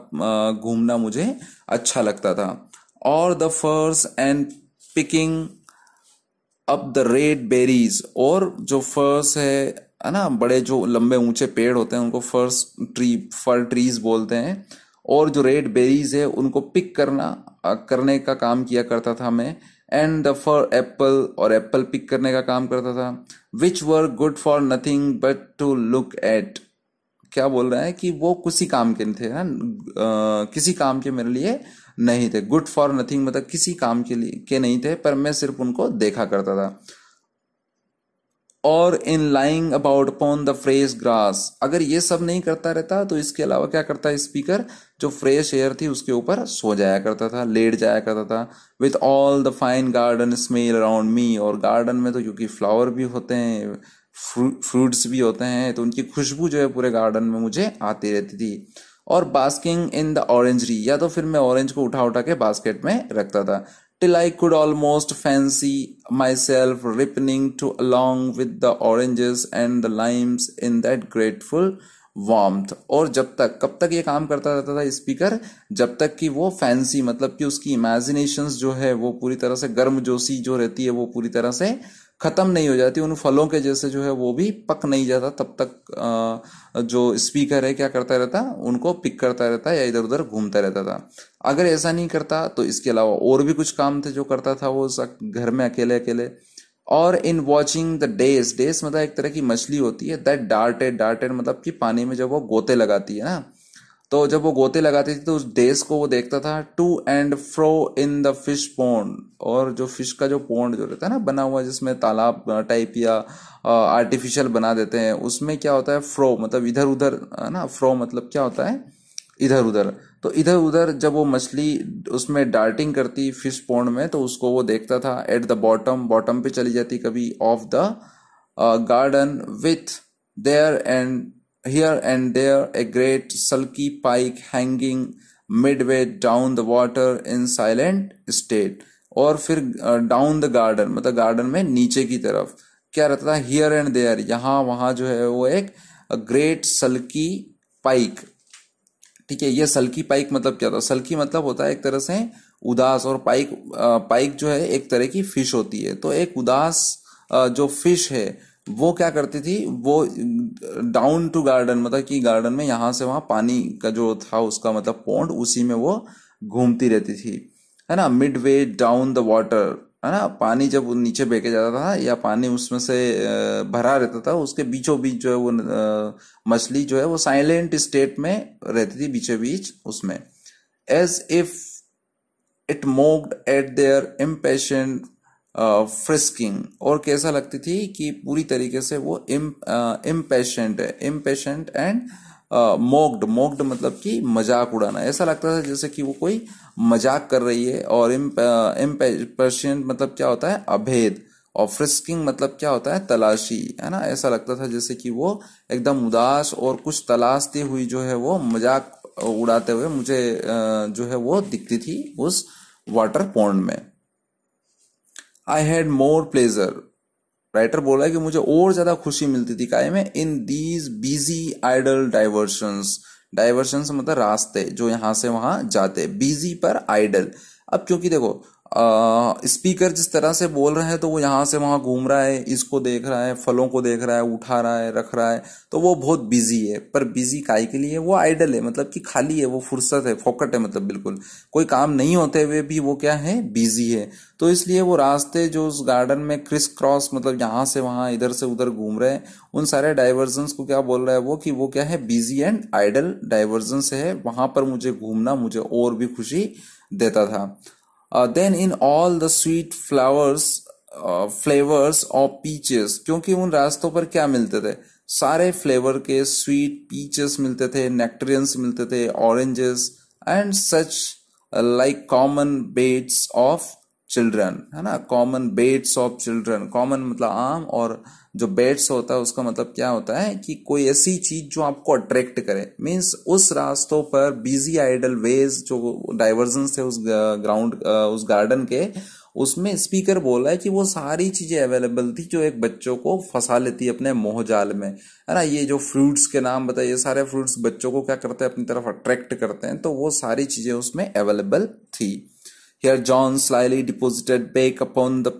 Speaker 1: घूमना मुझे अच्छा लगता था। और the firs and picking up the red berries और जो फर्स है है ना, बड़े जो लंबे ऊँचे पेड़ होते हैं, उनको फर्स ट्री फर ट्रीज बोलते हैं। और जो रेड बेरीज है, उनको पिक करना करने का काम किया करता था मैं। एंड द फॉर एप्पल और एप्पल पिक करने का काम करता था। Which were good for nothing but to look at क्या बोल रहा है कि वो किसी काम के नहीं थे ना? किसी काम के मेरे लिए नहीं थे। गुड फॉर नथिंग मतलब किसी काम के लिए, के नहीं थे, पर मैं सिर्फ़ उनको देखा करता था। और in lying about upon the fresh grass अगर ये सब नहीं करता रहता तो इसके अलावा क्या करता है स्पीकर जो फ्रेश एयर थी, उसके ऊपर सो जाया करता था, लेट जाया करता था. With all the fine garden smells around me और गार्डन में तो क्योंकि फ्लावर भी होते हैं फ्रूट्स भी होते हैं तो उनकी खुशबू जो है पूरे गार्डन में मुझे आती रहती थी. और बास्किंग इन द ऑरेंजरी या तो फिर मैं ऑरेंज को उठा उठा के बास्केट में रखता था. Till I could almost fancy myself ripening to along with the oranges and the limes in that grateful warmth और जब तक, कब तक ये काम करता रहता था स्पीकर जब तक कि वो फैंसी मतलब कि उसकी इमेजिनेशंस जो है, वो पूरी तरह से गर्म जोशी जो रहती है, वो पूरी तरह से खत्म नहीं हो जाती। उन फलों के जैसे जो है, वो भी पक नहीं जाता। तब तक जो स्पीकर है, क्या करता रहता? उनको पिक करता रहता या इधर उधर घूमता रहता था। अगर ऐसा नहीं करता तो इसके अलावा और भी कुछ काम थे जो करता था वो घर में अकेले अकेले और इन वॉचिंग द डेस डेस मतलब एक तरह की मछली होती है दैट डार्टेड डार्टेड मतलब कि पानी में जब वो गोते लगाती है ना तो जब वो गोते लगाती थी तो उस डेस को वो देखता था to and fro in the fish pond और जो फ़िश का जो पोन्ड जो रहता है ना, बना हुआ जिसमें तालाब टाइप या आर्टिफिशियल बना देते हैं, उसमें क्या होता है फ्रो मतलब इधर उधर है ना फ्रो मतलब क्या होता है इधर उधर तो इधर उधर जब वो मछली उसमें डार्टिंग करती फ़िश पोन्ड में तो उसको वो देखता था एट द बॉटम बॉटम पे चली जाती कभी of the garden with there and here and there a great sulky pike hanging midway down the water in silent state और फिर डाउन द गार्डन मतलब गार्डन में नीचे की तरफ़। क्या रहता था? हियर एंड देयर यहाँ, वहाँ जो है वो एक ग्रेट सल्की पाइक ठीक है, ये सल्की पाइक मतलब क्या होता है सल्की मतलब होता है एक तरह से उदास और पाइक पाइक जो है एक तरह की फ़िश होती है। तो एक उदास जो फ़िश है, वो क्या करती थी? वो डाउन टू गार्डन मतलब कि गार्डन में यहाँ से वहाँ पानी का जो था उसका मतलब पौंड उसी में वो घूमती रहती थी। है ना? Midway down the water है ना, पानी जब नीचे बेके जाता था या पानी उसमें से भरा रहता था, उसके बीचों बीच जो है वो मछली जो है वो साइलेंट स्टेट में रहती थी बीचों बीच उसमें as if it mocked at their impatient frisking और कैसा लगती थी कि पूरी तरीके से वो इम्पेशेंट है इम्पेशेंट एंड मोक्ड मोक्ड मतलब कि मज़ाक उड़ाना। ऐसा लगता था जैसे कि वो कोई मज़ाक कर रही है और इम्पेशेंट मतलब क्या होता है? अभेद। और फ्रिस्किंग मतलब क्या होता है? तलाशी, है ना? ऐसा लगता था जैसे कि वो एकदम उदास और कुछ तलाशती हुई जो है वो मज़ाक उड़ाते हुए मुझे जो है वो दिखती थी उस वाटर पॉन्ड में। I had more pleasure writer बोला है कि मुझे और ज़्यादा खुशी मिलती थी काय में in these busy idle diversions. Diversions मतलब रास्ते जो यहाँ से वहाँ जाते, बिज़ी पर आइडल। अब क्योंकि देखो स्पीकर जिस तरह से बोल रहा है तो वो यहाँ से वहाँ घूम रहा है, इसको देख रहा है, फलों को देख रहा है, उठा रहा है, रख रहा है तो वो बहुत बिज़ी है। पर बिज़ी काय के लिए? वो आइडल है मतलब कि खाली है, वो फुर्सत है, फोकट है मतलब बिल्कुल। कोई काम नहीं होते हुए भी वो क्या है? बिज़ी है। तो इसलिए वो रास्ते जो उस गार्डन में क्रिस क्रॉस मतलब यहाँ से वहाँ, इधर से उधर घूम रहे हैं, उन सारे डाइवर्जन को क्या बोल रहा है वो? कि वो क्या है? बिज़ी एंड आइडल डाइवर्जन है। वहाँ पर मुझे घूमना, मुझे और भी खुशी देता था। Then in all the sweet flowers flavours of peaches क्योंकि उन रास्तों पर क्या मिलते थे? सारे फ्लेवर के स्वीट पीचेस मिलते थे नेक्टरियंस मिलते थे oranges and such like common baits of children है ना? Common baits of children common मतलब आम और जो बेट्स होता है, उसका मतलब क्या होता है कि कोई ऐसी चीज़ जो आपको अट्रैक्ट करे। मीन्स उस रास्तों पर बिज़ी आइडल वेज जो डाइवर्जन थे उस ग्राउंड उस गार्डन के, उसमें स्पीकर बोला है कि वो सारी चीज़ें अवेलेबल थी जो एक बच्चों को फंसा लेती अपने मोहजाल में। है ना, ये जो फ्रूट्स के नाम बताए ये सारे फ्रूट्स बच्चों को क्या करते हैं, अपनी तरफ़ अट्रैक्ट करते हैं तो वो सारी चीज़ें उसमें अवेलेबल थी। Here John slyly deposited back upon the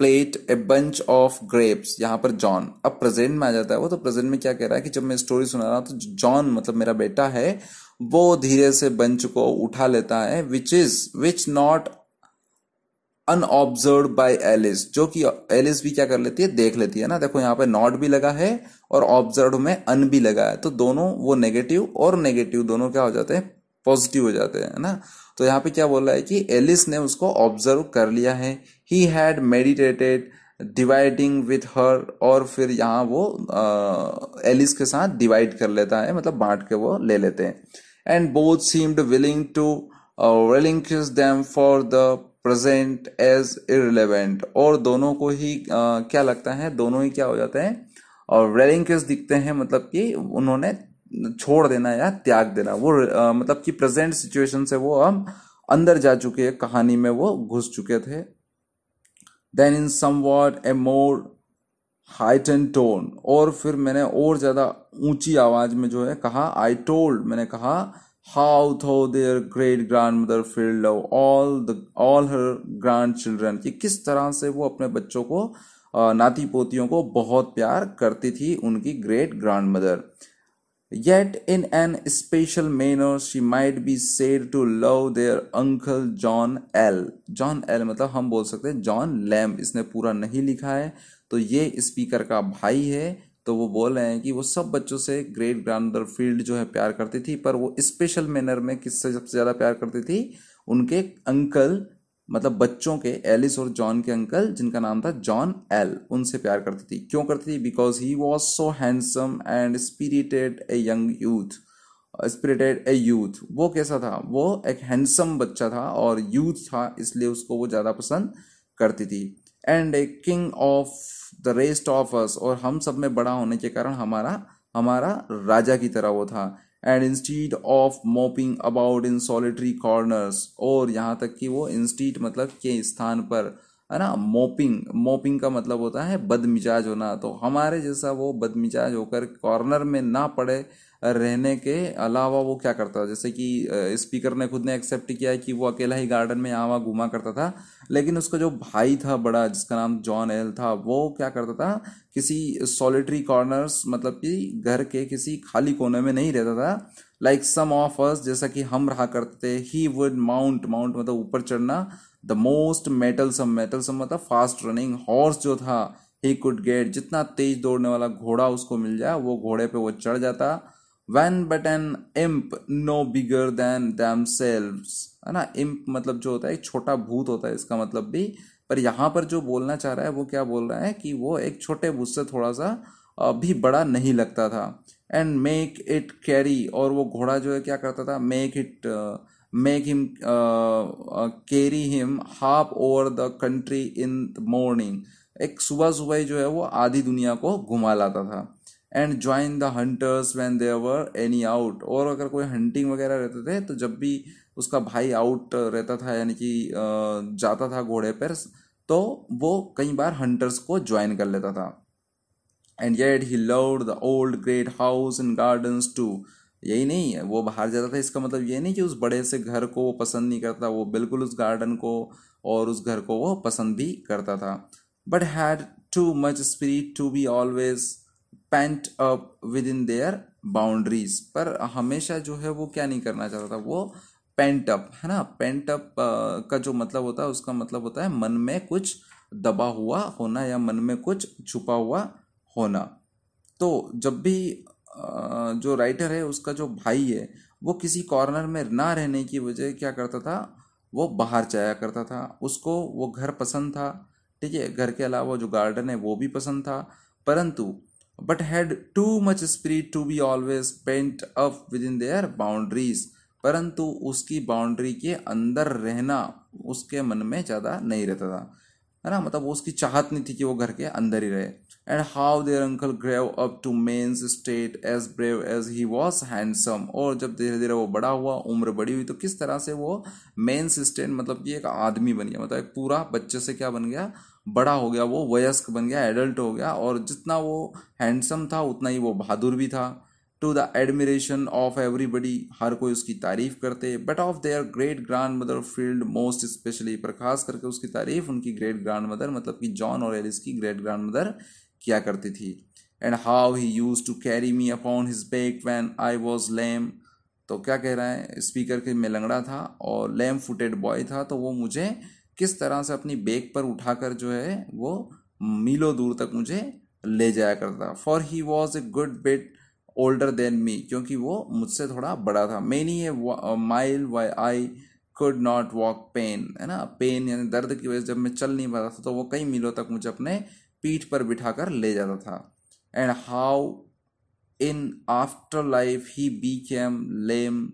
Speaker 1: plate a bunch of grapes यहाँ पर जॉन अब प्रेजेंट में आ जाता है, वो तो प्रेजेंट में क्या कह रहा है कि जब मैं स्टोरी सुना रहा हूँ तो जॉन मतलब मेरा बेटा है, वो धीरे से बंच को उठा लेता है which is which not unobserved by Alice जो कि एलिस भी क्या कर लेती है, देख लेती है ना। देखो, यहाँ पे नॉट भी लगा है और ऑब्ज़र्व में अन भी लगा है तो दोनों, वो नेगेटिव और नेगेटिव दोनों क्या हो जाते हैं पॉजिटिव हो जाते हैं ना। तो यहाँ पे क्या बोल रहा है कि एलिस ने उसको ऑब्ज़र्व कर लिया है he had meditated dividing with her और फिर यहाँ वो एलिस के साथ डिवाइड कर लेता है मतलब बांट के वो ले लेते हैं। And both seemed willing to relinquish them for the present as irrelevant और दोनों को ही uh, क्या लगता है दोनों ही क्या हो जाते हैं? और रेलिंकिस दिखते हैं मतलब कि उन्होंने छोड़ देना या त्याग देना। वो आ, मतलब कि प्रेजेंट सिचुएशन से वो हम अंदर जा चुके हैं कहानी में वो घुस चुके थे। Then in some a more height and tone और फिर मैंने और ज़्यादा ऊँची आवाज़ में जो है कहा आई टोल्ड मैंने कहा how though their great grandmother Field love all the all her grandchildren कि किस तरह से वो अपने बच्चों को नाती पोतियों को बहुत प्यार करती थी उनकी great grandmother Yet in an special manner she might be said to love their uncle John L. John L मतलब हम बोल सकते हैं जॉन लैम इसने पूरा नहीं लिखा है। तो ये स्पीकर का भाई है। तो वो बोल रहे हैं कि वो सब बच्चों से ग्रेट ग्रांडर फ़ील्ड जो है प्यार करती थी, पर वो स्पेशल मैनर में किससे सबसे ज़्यादा प्यार करती थी? उनके अंकल मतलब बच्चों के एलिस और जॉन के अंकल, जिनका नाम था जॉन एल उनसे प्यार करती थी। क्यों करती थी? Because he was so handsome and spirited a young youth spirited a youth वो कैसा था? वो एक हैंडसम बच्चा था और यूथ था, इसलिए उसको वो ज़्यादा पसंद करती थी। And a king of the rest of us और हम सब में बड़ा होने के कारण हमारा हमारा राजा की तरह वो था। And instead of moping about in solitary corners और यहाँ तक कि वो इंस्टीट मतलब के स्थान पर, है ना? मोपिंग मोपिंग का मतलब होता है बदमिजाज होना। तो हमारे जैसा वो बदमिजाज होकर कॉर्नर में ना पड़े रहने के अलावा वो क्या करता था? जैसे कि स्पीकर ने खुद ने एक्सेप्ट किया है कि वो अकेला ही गार्डन में यहाँ वहाँ घूमा करता था, लेकिन उसका जो भाई था बड़ा, जिसका नाम जॉन एल था, वो क्या करता था? किसी सॉलिटरी कॉर्नर्स मतलब कि घर के किसी खाली कोने में नहीं रहता था। लाइक सम ऑफ़ अस जैसा कि हम रहा करते थे ही वुड माउंट माउंट मतलब ऊपर चढ़ना the most mettlesome mettlesome मतलब फास्ट रनिंग हॉर्स जो था ही कुड गेट जितना तेज दौड़ने वाला घोड़ा उसको मिल जाए, वो घोड़े पे वो चढ़ जाता। When but an imp no bigger than them है ना? इम्प मतलब जो होता है, एक छोटा भूत होता है, इसका मतलब भी। पर यहाँ पर जो बोलना चाह रहा है, वो क्या बोल रहा है कि वो एक छोटे भूत से थोड़ा सा भी बड़ा नहीं लगता था। एंड मेक इट कैरी और वो घोड़ा जो है, क्या करता था? Make it make him carry him half over the country in the morning एक सुबह सुबह जो है, वो आधी दुनिया को घुमा लाता था। And join the hunters when there were any out और अगर कोई हंटिंग वगैरह रहते थे तो जब भी उसका भाई आउट रहता था, यानी कि जाता था घोड़े पर तो वो कई बार हंटर्स को ज्वाइन कर लेता था। And yet he loved the old great house and gardens too यही नहीं है, वो बाहर जाता था, इसका मतलब ये नहीं कि उस बड़े से घर को वो पसंद नहीं करता, वो बिल्कुल उस गार्डन को और उस घर को वो पसंद भी करता था। But had too much spirit to be always pent up within their boundaries पर हमेशा जो है वो क्या नहीं करना चाहता था? वो पेंट अप है ना? पेंट अप का जो मतलब होता है, उसका मतलब होता है मन में कुछ दबा हुआ होना या मन में कुछ छुपा हुआ होना। तो जब भी जो राइटर है, उसका जो भाई है, वो किसी कॉर्नर में ना रहने की वजह क्या करता था? वो बाहर जाया करता था। उसको वो घर पसंद था, ठीक है? घर के अलावा जो गार्डन है, वो भी पसंद था। परंतु but had too much spirit to be always pent up within their boundaries परंतु उसकी बाउंड्री के अंदर रहना उसके मन में ज़्यादा नहीं रहता था। है ना? मतलब वो उसकी चाहत नहीं थी कि वो घर के अंदर ही रहे। And how their uncle grew up to man's state as brave as he was handsome और जब धीरे धीरे वो बड़ा हुआ, उम्र बड़ी हुई तो किस तरह से वो मेन्स स्टेट मतलब कि एक आदमी बन गया। मतलब एक पूरा बच्चे से क्या बन गया? बड़ा हो गया, वो वयस्क बन गया एडल्ट हो गया और जितना वो हैंडसम था, उतना ही वो बहादुर भी था। To the admiration of everybody हर कोई उसकी तारीफ़ करते। But of their great grandmother Field most especially पर खास करके उसकी तारीफ़, उनकी ग्रेट ग्रांड मदर मतलब कि जॉन और एलिस की ग्रेट ग्रांड मदर किया करती थी। And how he used to carry me upon his back when I was lame तो क्या कह रहा है? स्पीकर के में लंगड़ा था और लेम फुटेड बॉय था तो वो मुझे किस तरह से अपनी बैग पर उठाकर जो है वो मीलों दूर तक मुझे ले जाया करता। For he was a good bit older than me क्योंकि वो मुझसे थोड़ा बड़ा था। Many a mile why I could not walk pain है ना? पेन यानी दर्द की वजह से जब मैं चल नहीं पाता था तो वो कई मीलों तक मुझे अपने पीठ पर बिठा कर ले जाता था। And how in after life he became lame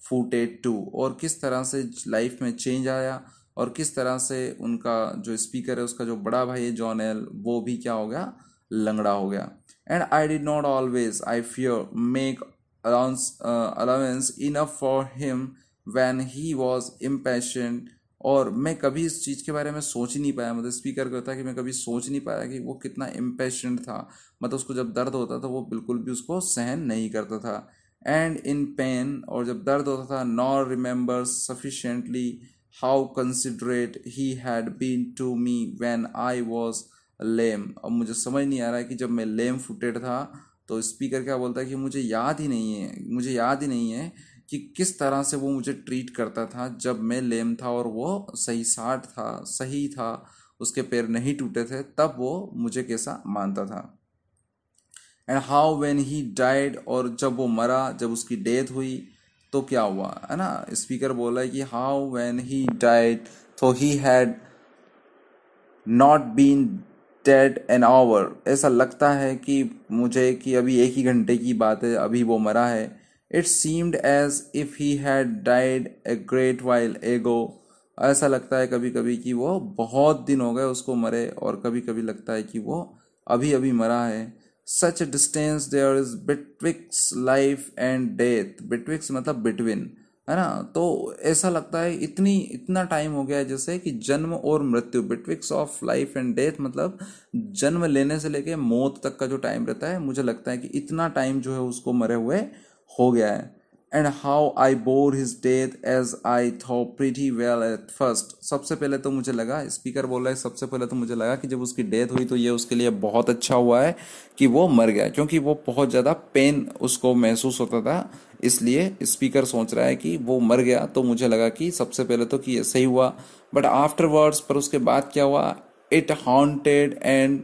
Speaker 1: footed too और किस तरह से लाइफ में चेंज आया और किस तरह से उनका जो स्पीकर है उसका जो बड़ा भाई है जॉन एल वो भी क्या हो गया? लंगड़ा हो गया। And I did not always I fear, make allowance allowance enough for him him he was impatient. और मैं कभी इस चीज़ के बारे में सोच ही नहीं पाया। मतलब स्पीकर कहता कि मैं कभी सोच नहीं पाया कि वो कितना इम्पेशेंट था। मतलब उसको जब दर्द होता था वो बिल्कुल भी उसको सहन नहीं करता था। एंड इन पेन और जब दर्द होता था nor remember sufficiently how considerate he had been to me when I was lame अब मुझे समझ नहीं आ रहा है कि जब मैं लेम फुटेड था तो स्पीकर क्या बोलता है कि मुझे याद ही नहीं है, मुझे याद ही नहीं है कि किस तरह से वो मुझे ट्रीट करता था जब मैं लेम था और वो सही साठ था, सही था, उसके पैर नहीं टूटे थे, तब वो मुझे कैसा मानता था। And how when he died और जब वो मरा, जब उसकी डेथ हुई तो क्या हुआ? है ना? स्पीकर बोला है कि how when he died though he had not been dead an hour ऐसा लगता है कि मुझे कि अभी एक ही घंटे की बात है, अभी वो मरा है। It seemed as if he had died a great while ago ऐसा लगता है कभी कभी कि वो बहुत दिन हो गए उसको मरे, और कभी कभी लगता है कि वो अभी अभी मरा है। Such distance there is betwixt life and death betwixt मतलब बिटवीन है ना? तो ऐसा लगता है इतनी, इतना टाइम हो गया है जैसे कि जन्म और मृत्यु betwixt of life and death मतलब जन्म लेने से लेके मौत तक का जो टाइम रहता है, मुझे लगता है कि इतना टाइम जो है उसको मरे हुए हो गया है। And how I bore his death as I thought pretty well eight first सबसे पहले तो मुझे लगा स्पीकर बोल रहा है, सबसे पहले तो मुझे लगा कि जब उसकी डेथ हुई तो ये उसके लिए बहुत अच्छा हुआ है कि वो मर गया, क्योंकि वो बहुत ज़्यादा पेन उसको महसूस होता था। इसलिए स्पीकर सोच रहा है कि वो मर गया तो मुझे लगा कि सबसे पहले तो कि ये सही हुआ। बट आफ्टर वर्ड्स पर उसके बाद क्या हुआ? It haunted and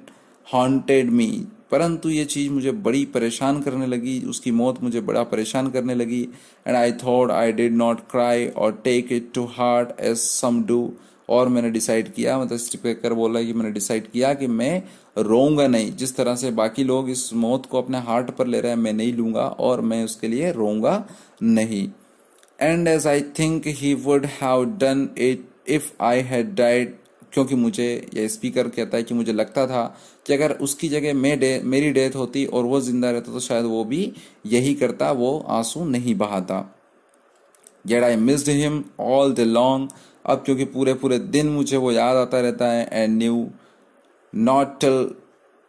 Speaker 1: haunted me परंतु ये चीज़ मुझे बड़ी परेशान करने लगी, उसकी मौत मुझे बड़ा परेशान करने लगी and I thought I did not cry or take it to heart as some do और मैंने डिसाइड किया मतलब स्पीकर बोला कि मैंने डिसाइड किया कि मैं रोऊँगा नहीं। जिस तरह से बाकी लोग इस मौत को अपने हार्ट पर ले रहे हैं, मैं नहीं लूँगा और मैं उसके लिए रोऊँगा नहीं। And as I think he would have done it if I had died क्योंकि मुझे यह स्पीकर कहता है कि मुझे लगता था कि अगर उसकी जगह मैं डे, मेरी डेथ होती और वो ज़िंदा रहता तो शायद वो भी यही करता, वो आँसू नहीं बहाता। Yet I missed him all the long अब क्योंकि पूरे पूरे दिन मुझे वो याद आता रहता है and knew not till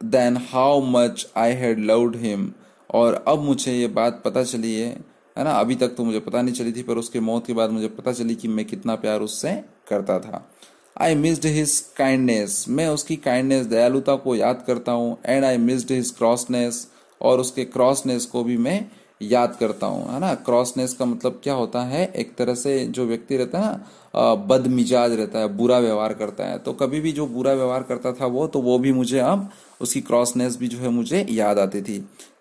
Speaker 1: then how much I had loved him और अब मुझे ये बात पता चली है है ना? अभी तक तो मुझे पता नहीं चली थी, पर उसके मौत के बाद मुझे पता चली कि मैं कितना प्यार उससे करता था। आई मिस्ड हिज काइंडनेस मैं उसकी काइंडनेस दयालुता को याद करता हूँ and I missed his crossness और उसके क्रॉसनेस को भी मैं याद करता हूँ, है ना? क्रॉसनेस का मतलब क्या होता है? एक तरह से जो व्यक्ति रहता है ना बदमिजाज रहता है, बुरा व्यवहार करता है। तो कभी भी जो बुरा व्यवहार करता था वो तो वो भी मुझे अब उसकी क्रॉसनेस भी जो है मुझे याद आती थी।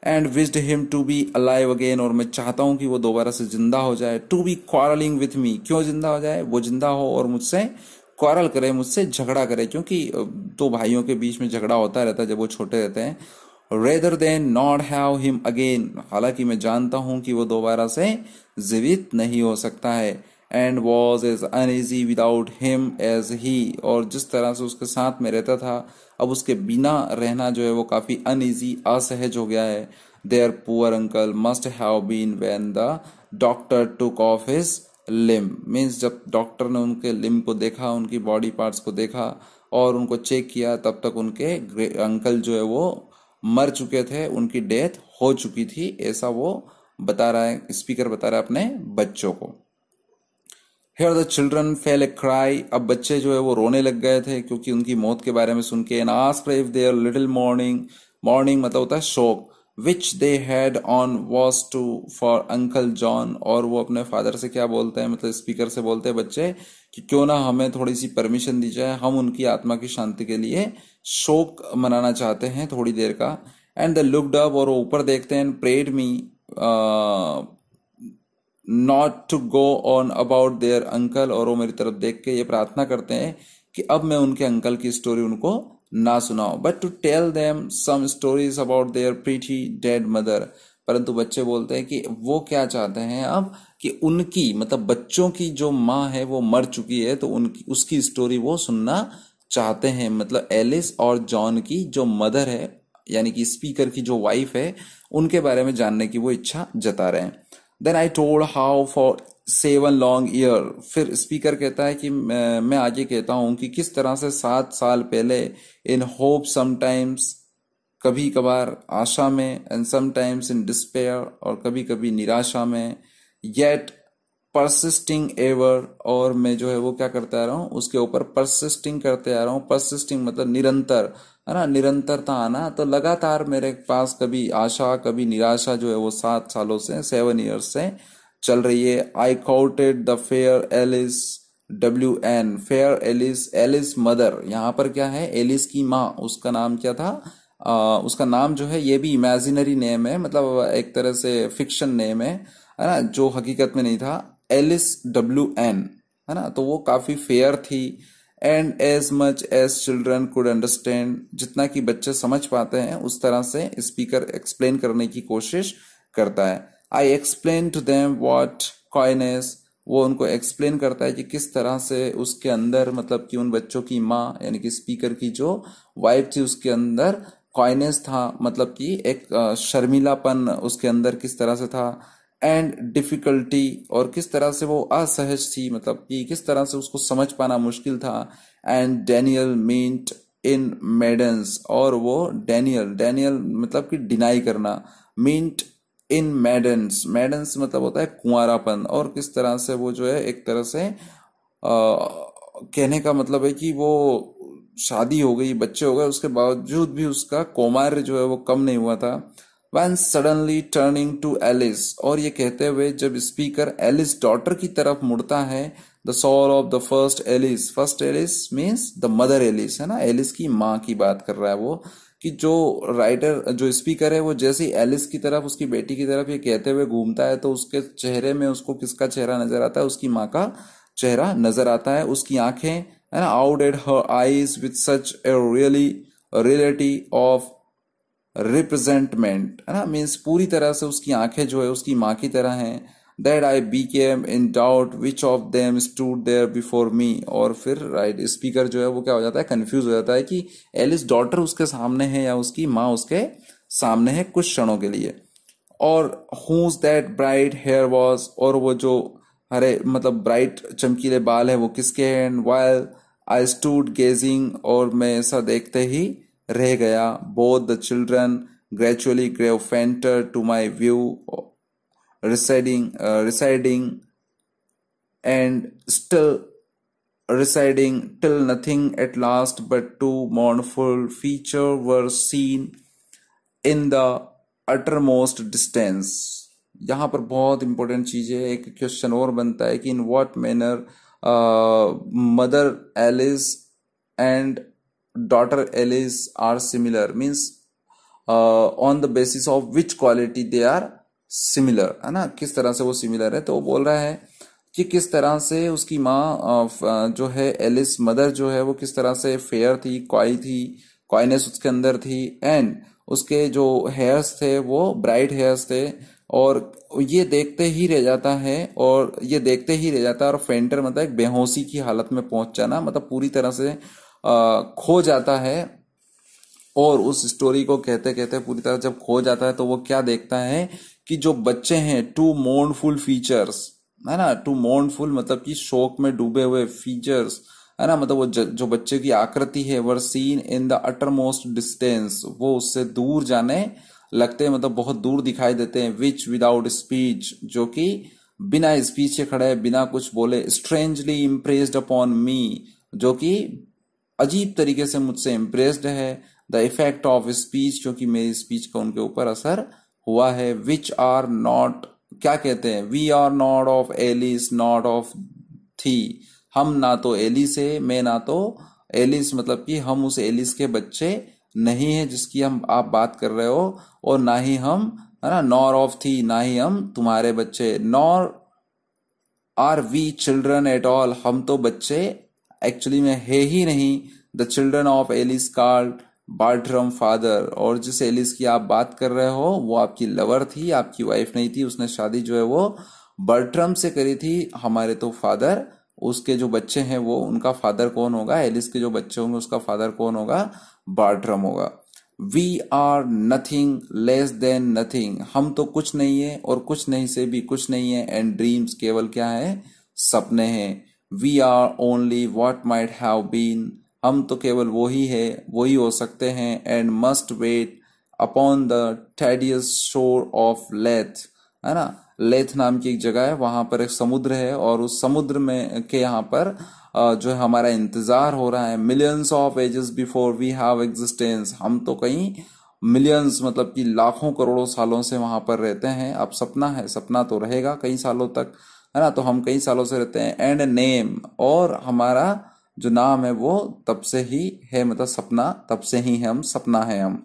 Speaker 1: And wished him to be alive again और मैं चाहता हूँ कि वो दोबारा से ज़िंदा हो जाए। To be quarrelling with me क्यों ज़िंदा हो जाए? वो ज़िंदा हो और मुझसे क्वारल करे, मुझसे झगड़ा करे, क्योंकि दो भाइयों के बीच में झगड़ा होता रहता है जब वो छोटे रहते हैं। Rather than not have him again हालाँकि मैं जानता हूँ कि वो दोबारा से जीवित नहीं हो सकता है। And was as uneasy without him as he और जिस तरह से उसके साथ में रहता था, अब उसके बिना रहना जो है वो काफ़ी अनईजी असहज हो गया है। Their poor uncle must have been when the doctor took off his limb means जब डॉक्टर ने उनके लिम को देखा, उनकी बॉडी पार्ट्स को देखा और उनको चेक किया, तब तक उनके अंकल जो है वो मर चुके थे, उनकी डेथ हो चुकी थी, ऐसा वो बता रहा है स्पीकर बता रहा है अपने बच्चों को। Here the children fell a cry अब बच्चे जो है वो रोने लग गए थे क्योंकि उनकी मौत के बारे में सुन के and ask if their little mourning mourning मतलब होता है शोक। Which they had on was to for uncle John और वो अपने फादर से क्या बोलते हैं मतलब स्पीकर से बोलते हैं, बच्चे, कि क्यों ना हमें थोड़ी सी परमिशन दी जाए, हम उनकी आत्मा की शांति के लिए शोक मनाना चाहते हैं थोड़ी देर का। एंड द लुकड अप और ऊपर देखते हैं prayed me not to go on about their uncle और वो मेरी तरफ़ देख के ये प्रार्थना करते हैं कि अब मैं उनके अंकल की स्टोरी उनको ना सुनाओ। But to tell them some stories about their pretty dead mother परंतु बच्चे बोलते हैं कि वो क्या चाहते हैं अब कि उनकी मतलब बच्चों की जो माँ है, वो मर चुकी है तो उनकी, उसकी स्टोरी वो सुनना चाहते हैं। मतलब एलिस और जॉन की जो मदर है, यानी कि स्पीकर की जो वाइफ है, उनके बारे में जानने की वो इच्छा जता रहे हैं। Then I told how for seven long year फिर स्पीकर कहता है कि, मैं आगे कहता हूँ कि किस तरह से सात साल पहले इन होप समटाइम्स कभी कभार आशा में एंड समटाइम्स इन डिस्पेयर और कभी कभी निराशा में येट परसिस्टिंग एवर और मैं जो है वो क्या करते आ रहा हूँ, उसके ऊपर परसिस्टिंग करते आ रहा हूँ। परसिस्टिंग मतलब निरंतर, है ना? निरंतरता आना। तो लगातार मेरे पास कभी आशा, कभी निराशा जो है वो सात सालों से सेवन ईयर्स से चल रही है। I courted the fair Alice W N fair Alice Alice mother यहाँ पर क्या है? एलिस की माँ उसका नाम क्या था? आ, उसका नाम जो है ये भी इमेजिनरी नेम है मतलब एक तरह से फिक्शन नेम है है ना? जो हकीकत में नहीं था। एलिस डब्ल्यू एन है ना? तो वो काफ़ी फेयर थी। And as much as children could understand जितना कि बच्चे समझ पाते हैं उस तरह से स्पीकर एक्सप्लेन करने की कोशिश करता है। I explain to them what coyness वो उनको एक्सप्लेन करता है कि किस तरह से उसके अंदर मतलब कि उन बच्चों की माँ, यानी कि स्पीकर की जो वाइफ थी, उसके अंदर कॉइनेस था मतलब कि एक शर्मिलापन उसके अंदर किस तरह से था एंड डिफिकल्टी और किस तरह से वो असहज थी मतलब कि किस तरह से उसको समझ पाना मुश्किल था and Daniel meant in maidens और वो डेनियल डेनियल मतलब कि डिनाई करना मींट इन मेडन्स मेडन्स मतलब होता है कुंवारापन और किस तरह से वो जो है एक तरह से आ, कहने का मतलब है कि वो शादी हो गई बच्चे हो गए उसके बावजूद भी उसका कौमार्य जो है वो कम नहीं हुआ था। When suddenly turning to Alice और ये कहते हुए जब स्पीकर एलिस डॉटर की तरफ़ मुड़ता है the soul of the first Alice first Alice means the mother Alice है ना? एलिस की माँ की बात कर रहा है वो। कि जो राइटर जो स्पीकर है, वो जैसे एलिस की तरफ़, उसकी बेटी की तरफ़ ये कहते हुए घूमता है तो उसके चेहरे में उसको किसका चेहरा नज़र आता है? उसकी माँ का चेहरा नज़र आता है। उसकी आँखें, है ना out at her eyes with such a really reality of representment है ना मीन्स पूरी तरह से उसकी आँखें जो है, उसकी माँ की तरह हैं। That I became in doubt which of them stood there before me और फिर राइट right, स्पीकर जो है वो क्या हो जाता है? कंफ्यूज हो जाता है कि एलिस डॉटर उसके सामने है या उसकी माँ उसके सामने है कुछ क्षणों के लिए। Or whose that bright hair was और वो जो हरे मतलब ब्राइट चमकीले बाल है वो किसके हैं? वाइल आई स्टूड गेजिंग और मैं ऐसा देखते ही रह गया। Both the children gradually grew fainter to my view residing uh, residing and still residing till nothing at last but two mournful feature were seen in the uttermost distance यहाँ पर बहुत इंपॉर्टेंट चीज है एक क्वेश्चन और बनता है कि in what manner mother Alice and daughter Alice are similar means uh, on the basis of which quality they similar, है ना? किस तरह से वो सिमिलर है? तो वो बोल रहा है कि किस तरह से उसकी माँ जो है एलिस मदर जो है, वो किस तरह से फेयर थी क्वाई थी क्वाइनेस उसके अंदर थी एंड उसके जो हेयर्स थे, वो ब्राइट हेयर्स थे, और ये देखते ही रह जाता है, और ये देखते ही रह जाता है, और फेंटर मतलब एक बेहोशी की हालत में पहुँच जाना मतलब पूरी तरह से खो जाता है, और उस स्टोरी को कहते कहते पूरी तरह जब खो जाता है तो वो क्या देखता है कि जो बच्चे हैं टू मोर्नफुल फीचर्स है ना? टू मोर्नफुल मतलब कि शोक में डूबे हुए फीचर्स है ना? मतलब वो जो बच्चे की आकृति है were seen in the uttermost distance वो उससे दूर जाने लगते हैं मतलब बहुत दूर दिखाई देते हैं विच विदाउट स्पीच जो कि बिना स्पीच के खड़े, बिना कुछ बोले स्ट्रेंजली इम्प्रेस्ड अपॉन मी जो कि अजीब तरीके से मुझसे इम्प्रेस्ड है द इफ़ेक्ट ऑफ़ स्पीच क्योंकि मेरी स्पीच का उनके ऊपर असर हुआ है विच आर नॉट क्या कहते हैं? We are not of Alice not of thee हम ना तो एलिस है, मैं ना तो एलिस मतलब कि हम उस एलिस के बच्चे नहीं है जिसकी हम, आप बात कर रहे हो, और ना ही हम, है ना नॉर ऑफ़ थी ना ही हम तुम्हारे बच्चे nor are we children at all हम तो बच्चे एक्चुअली में है ही नहीं. The children of Alice called Bartrum father और जिस एलिस की आप बात कर रहे हो, वो आपकी लवर थी, आपकी वाइफ नहीं थी, उसने शादी जो है वो बर्ट्रम से करी थी। हमारे तो फादर उसके जो बच्चे हैं वो, उनका फादर कौन होगा? एलिस के जो बच्चे होंगे, उसका फादर कौन होगा? बार्ट्रम होगा। We are nothing less than nothing हम तो कुछ नहीं है और कुछ नहीं से भी कुछ नहीं है। एंड ड्रीम्स केवल क्या है? सपने हैं। We are only what might have been हम तो केवल वो ही है वही हो सकते हैं and must wait upon the tedious shore of Lethe है ना? लेथ नाम की एक जगह है, वहाँ पर एक समुद्र है, और उस समुद्र में के यहाँ पर जो है हमारा इंतज़ार हो रहा है millions of ages before we have existence हम तो कहीं मिलियंस मतलब कि लाखों करोड़ों सालों से वहाँ पर रहते हैं, अब सपना है, सपना तो रहेगा कई सालों तक, है ना? तो हम कई सालों से रहते हैं एंड नेम और हमारा जो नाम है वो तब से ही है मतलब सपना, तब से ही है हम सपना है हम।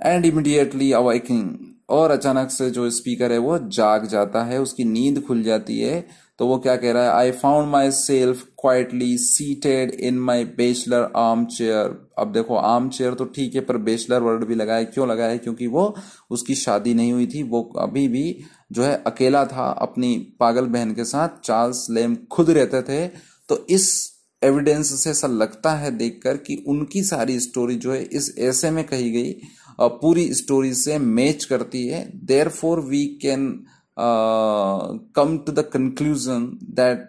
Speaker 1: एंड इमिडिएटली अवाइकिंग और अचानक से जो स्पीकर है वो जाग जाता है, उसकी नींद खुल जाती है। तो वो क्या कह रहा है? I found myself quietly seated in my bachelor armchair अब देखो आर्म चेयर तो ठीक है, पर बेचलर वर्ड भी लगाया, क्यों लगाए क्योंकि वो उसकी शादी नहीं हुई थी। वो अभी भी जो है, अकेला था अपनी पागल बहन के साथ। चार्ल्स लेम खुद रहते थे। तो इस एविडेंस से ऐसा लगता है देखकर कि उनकी सारी स्टोरी जो है इस ऐसे में कही गई पूरी स्टोरी से मैच करती है। Therefore we can come to the conclusion that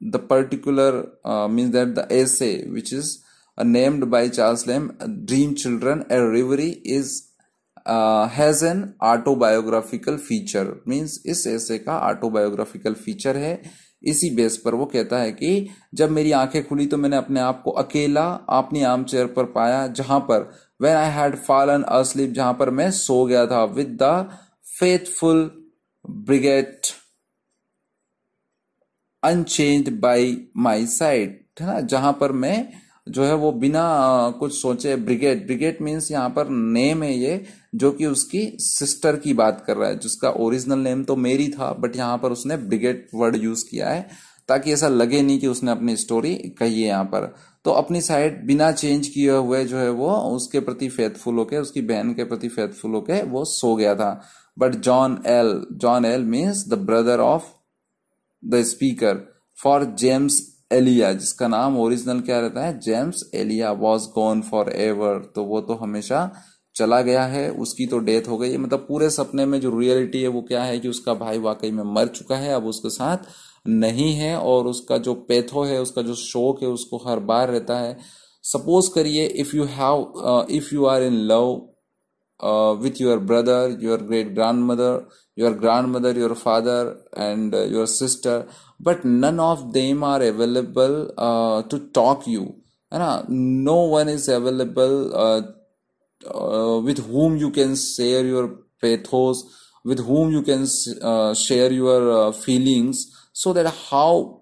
Speaker 1: the particular means that the essay which is named by Charles Lamb dream children a reverie is has an autobiographical feature means इस essay का autobiographical feature है। इसी base पर वो कहता है कि जब मेरी आँखें खुली तो मैंने अपने आप को अकेला, अपनी आर्म चेयर पर पाया, जहाँ पर when I had fallen asleep जहाँ पर मैं सो गया था with the faithful Bridget unchanged by my side है ना? जहाँ पर मैं जो है वो बिना कुछ सोचे ब्रिगेड ब्रिगेड मीन्स यहाँ पर नेम है ये जो कि उसकी सिस्टर की बात कर रहा है, जिसका ओरिजिनल नेम तो मेरी था बट यहाँ पर उसने ब्रिगेड वर्ड यूज़ किया है, ताकि ऐसा लगे नहीं कि उसने अपनी स्टोरी कही है यहाँ पर। तो अपनी साइड बिना चेंज किए हुए जो है वो, उसके प्रति फेथफुल होके, उसकी बहन के प्रति फेथफुल होके वो सो गया था। But John L John L means the brother of the speaker for James Elia जिसका नाम ओरिजिनल क्या रहता है? James Elia was gone for ever तो वो तो हमेशा चला गया है, उसकी तो डेथ हो गई है। मतलब पूरे सपने में जो रियलिटी है वो क्या है कि उसका भाई वाकई में मर चुका है, अब उसके साथ नहीं है और उसका जो पैथो है, उसका जो शोक है, उसको हर बार रहता है। सपोज़ करिए if you have if you are in love with your brother your great grandmother your grandmother your father and your sister but none of them are available to talk you है ना? No one is available uh, with whom you can share your pathos with whom you can uh, share your feelings so that how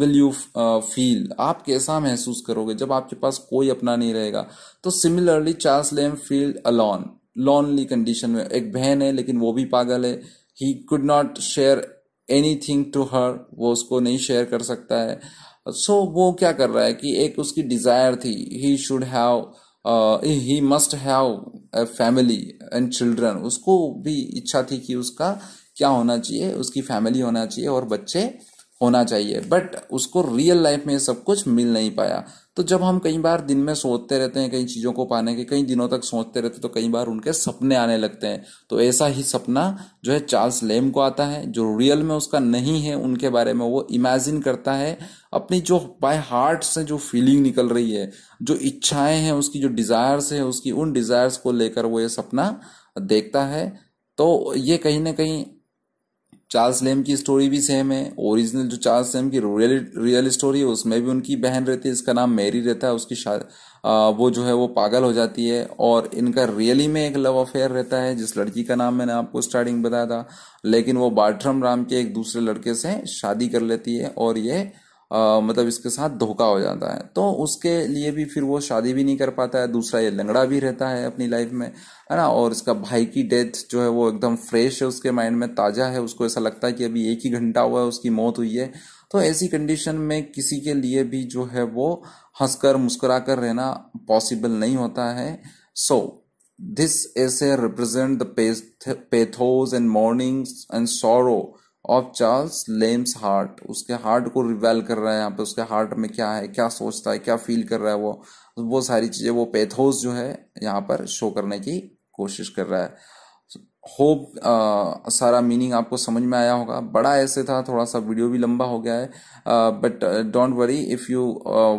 Speaker 1: will you feel आप कैसा महसूस करोगे? जब आपके पास कोई अपना नहीं रहेगा तो similarly Charles Lamb feel alone lonely condition में। एक बहन है लेकिन वो भी पागल है। He could not share anything to her वो उसको नहीं शेयर कर सकता है। सो so, वो क्या कर रहा है कि एक उसकी डिज़ायर थी। He should have he must have family and children उसको भी इच्छा थी कि उसका क्या होना चाहिए? उसकी फैमिली होना चाहिए और बच्चे होना चाहिए। बट उसको रियल लाइफ में सब कुछ मिल नहीं पाया। तो जब हम कई बार दिन में सोचते रहते हैं कई चीज़ों को पाने के, कई दिनों तक सोचते रहते तो कई बार उनके सपने आने लगते हैं। तो ऐसा ही सपना जो है चार्ल्स लेम को आता है, जो रियल में उसका नहीं है, उनके बारे में वो इमेजिन करता है। अपनी जो बाय हार्ट से जो फीलिंग निकल रही है, जो इच्छाएँ हैं, उसकी जो डिजायर्स है, उसकी उन डिजायर्स को लेकर वो ये सपना देखता है। तो ये कहीं ना कहीं चार्ल्स लेम की स्टोरी भी सेम है। ओरिजिनल जो चार्ल्स लेम की रियल रियल स्टोरी है, उसमें भी उनकी बहन रहती है, इसका नाम मेरी रहता है, उसकी वो जो है वो पागल हो जाती है और इनका रियली में एक लव अफेयर रहता है, जिस लड़की का नाम मैंने आपको स्टार्टिंग बताया था। लेकिन वो बाट्रम राम के एक दूसरे लड़के से शादी कर लेती है और ये आ, मतलब इसके साथ धोखा हो जाता है। तो उसके लिए भी फिर वो शादी भी नहीं कर पाता है दूसरा ये लंगड़ा भी रहता है अपनी लाइफ में है ना? और इसका भाई की डेथ जो है वो एकदम फ्रेश है उसके माइंड में ताज़ा है। उसको ऐसा लगता है कि अभी एक ही घंटा हुआ है उसकी मौत हुई है। तो ऐसी कंडीशन में किसी के लिए भी जो है वो हंसकर मुस्कुरा कर रहना पॉसिबल नहीं होता है। So this essay represent the pathos and mournings and sorrow of Charles Lamb's heart उसके हार्ट को रिवेल कर रहा है यहाँ पे उसके हार्ट में क्या है क्या सोचता है क्या फील कर रहा है वो वो सारी चीज़ें वो पेथोस जो है यहाँ पर शो करने की कोशिश कर रहा है। होप uh, सारा मीनिंग आपको समझ में आया होगा। बड़ा ऐसे था थोड़ा सा वीडियो भी लंबा हो गया है। But don't worry if you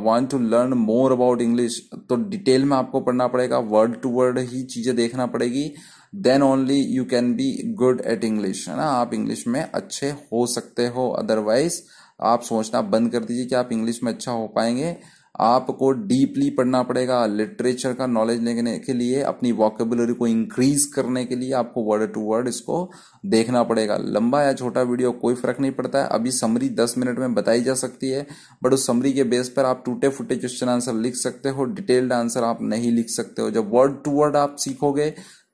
Speaker 1: want to learn more about English तो डिटेल में आपको पढ़ना पड़ेगा वर्ड टू वर्ड ही चीज़ें देखना पड़ेगी। Then only you can be good at English है ना? आप इंग्लिश में अच्छे हो सकते हो। अदरवाइज़ आप सोचना बंद कर दीजिए कि आप इंग्लिश में अच्छा हो पाएँगे। आपको डीपली पढ़ना पड़ेगा। लिटरेचर का नॉलेज लेने के लिए, अपनी वॉकेबुलरी को इंक्रीज करने के लिए आपको वर्ड टू वर्ड इसको देखना पड़ेगा। लंबा या छोटा वीडियो कोई फ़र्क नहीं पड़ता। है अभी समरी दस मिनट में बताई जा सकती है बट उस समरी के बेस पर आप टूटे फूटे क्वेश्चन आंसर लिख सकते हो। डिटेल्ड आंसर आप नहीं लिख सकते हो। जब वर्ड टू वर्ड आप सीखोगे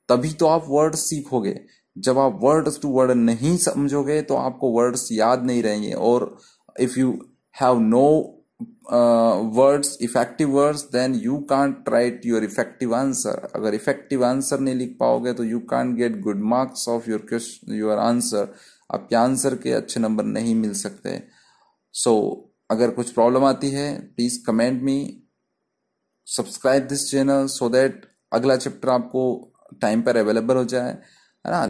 Speaker 1: तभी तो आप वर्ड सीखोगे। जब आप वर्ड टू वर्ड नहीं समझोगे तो आपको वर्ड्स याद नहीं रहेंगे। और if you have no words effective words then you can't write your effective answer अगर इफ़ेक्टिव आंसर नहीं लिख पाओगे तो you can't get good marks of your question your answer आपके आंसर के अच्छे नंबर नहीं मिल सकते। सो so, अगर कुछ प्रॉब्लम आती है please comment me subscribe this channel so that अगला चैप्टर आपको टाइम पर अवेलेबल हो जाए। है ना?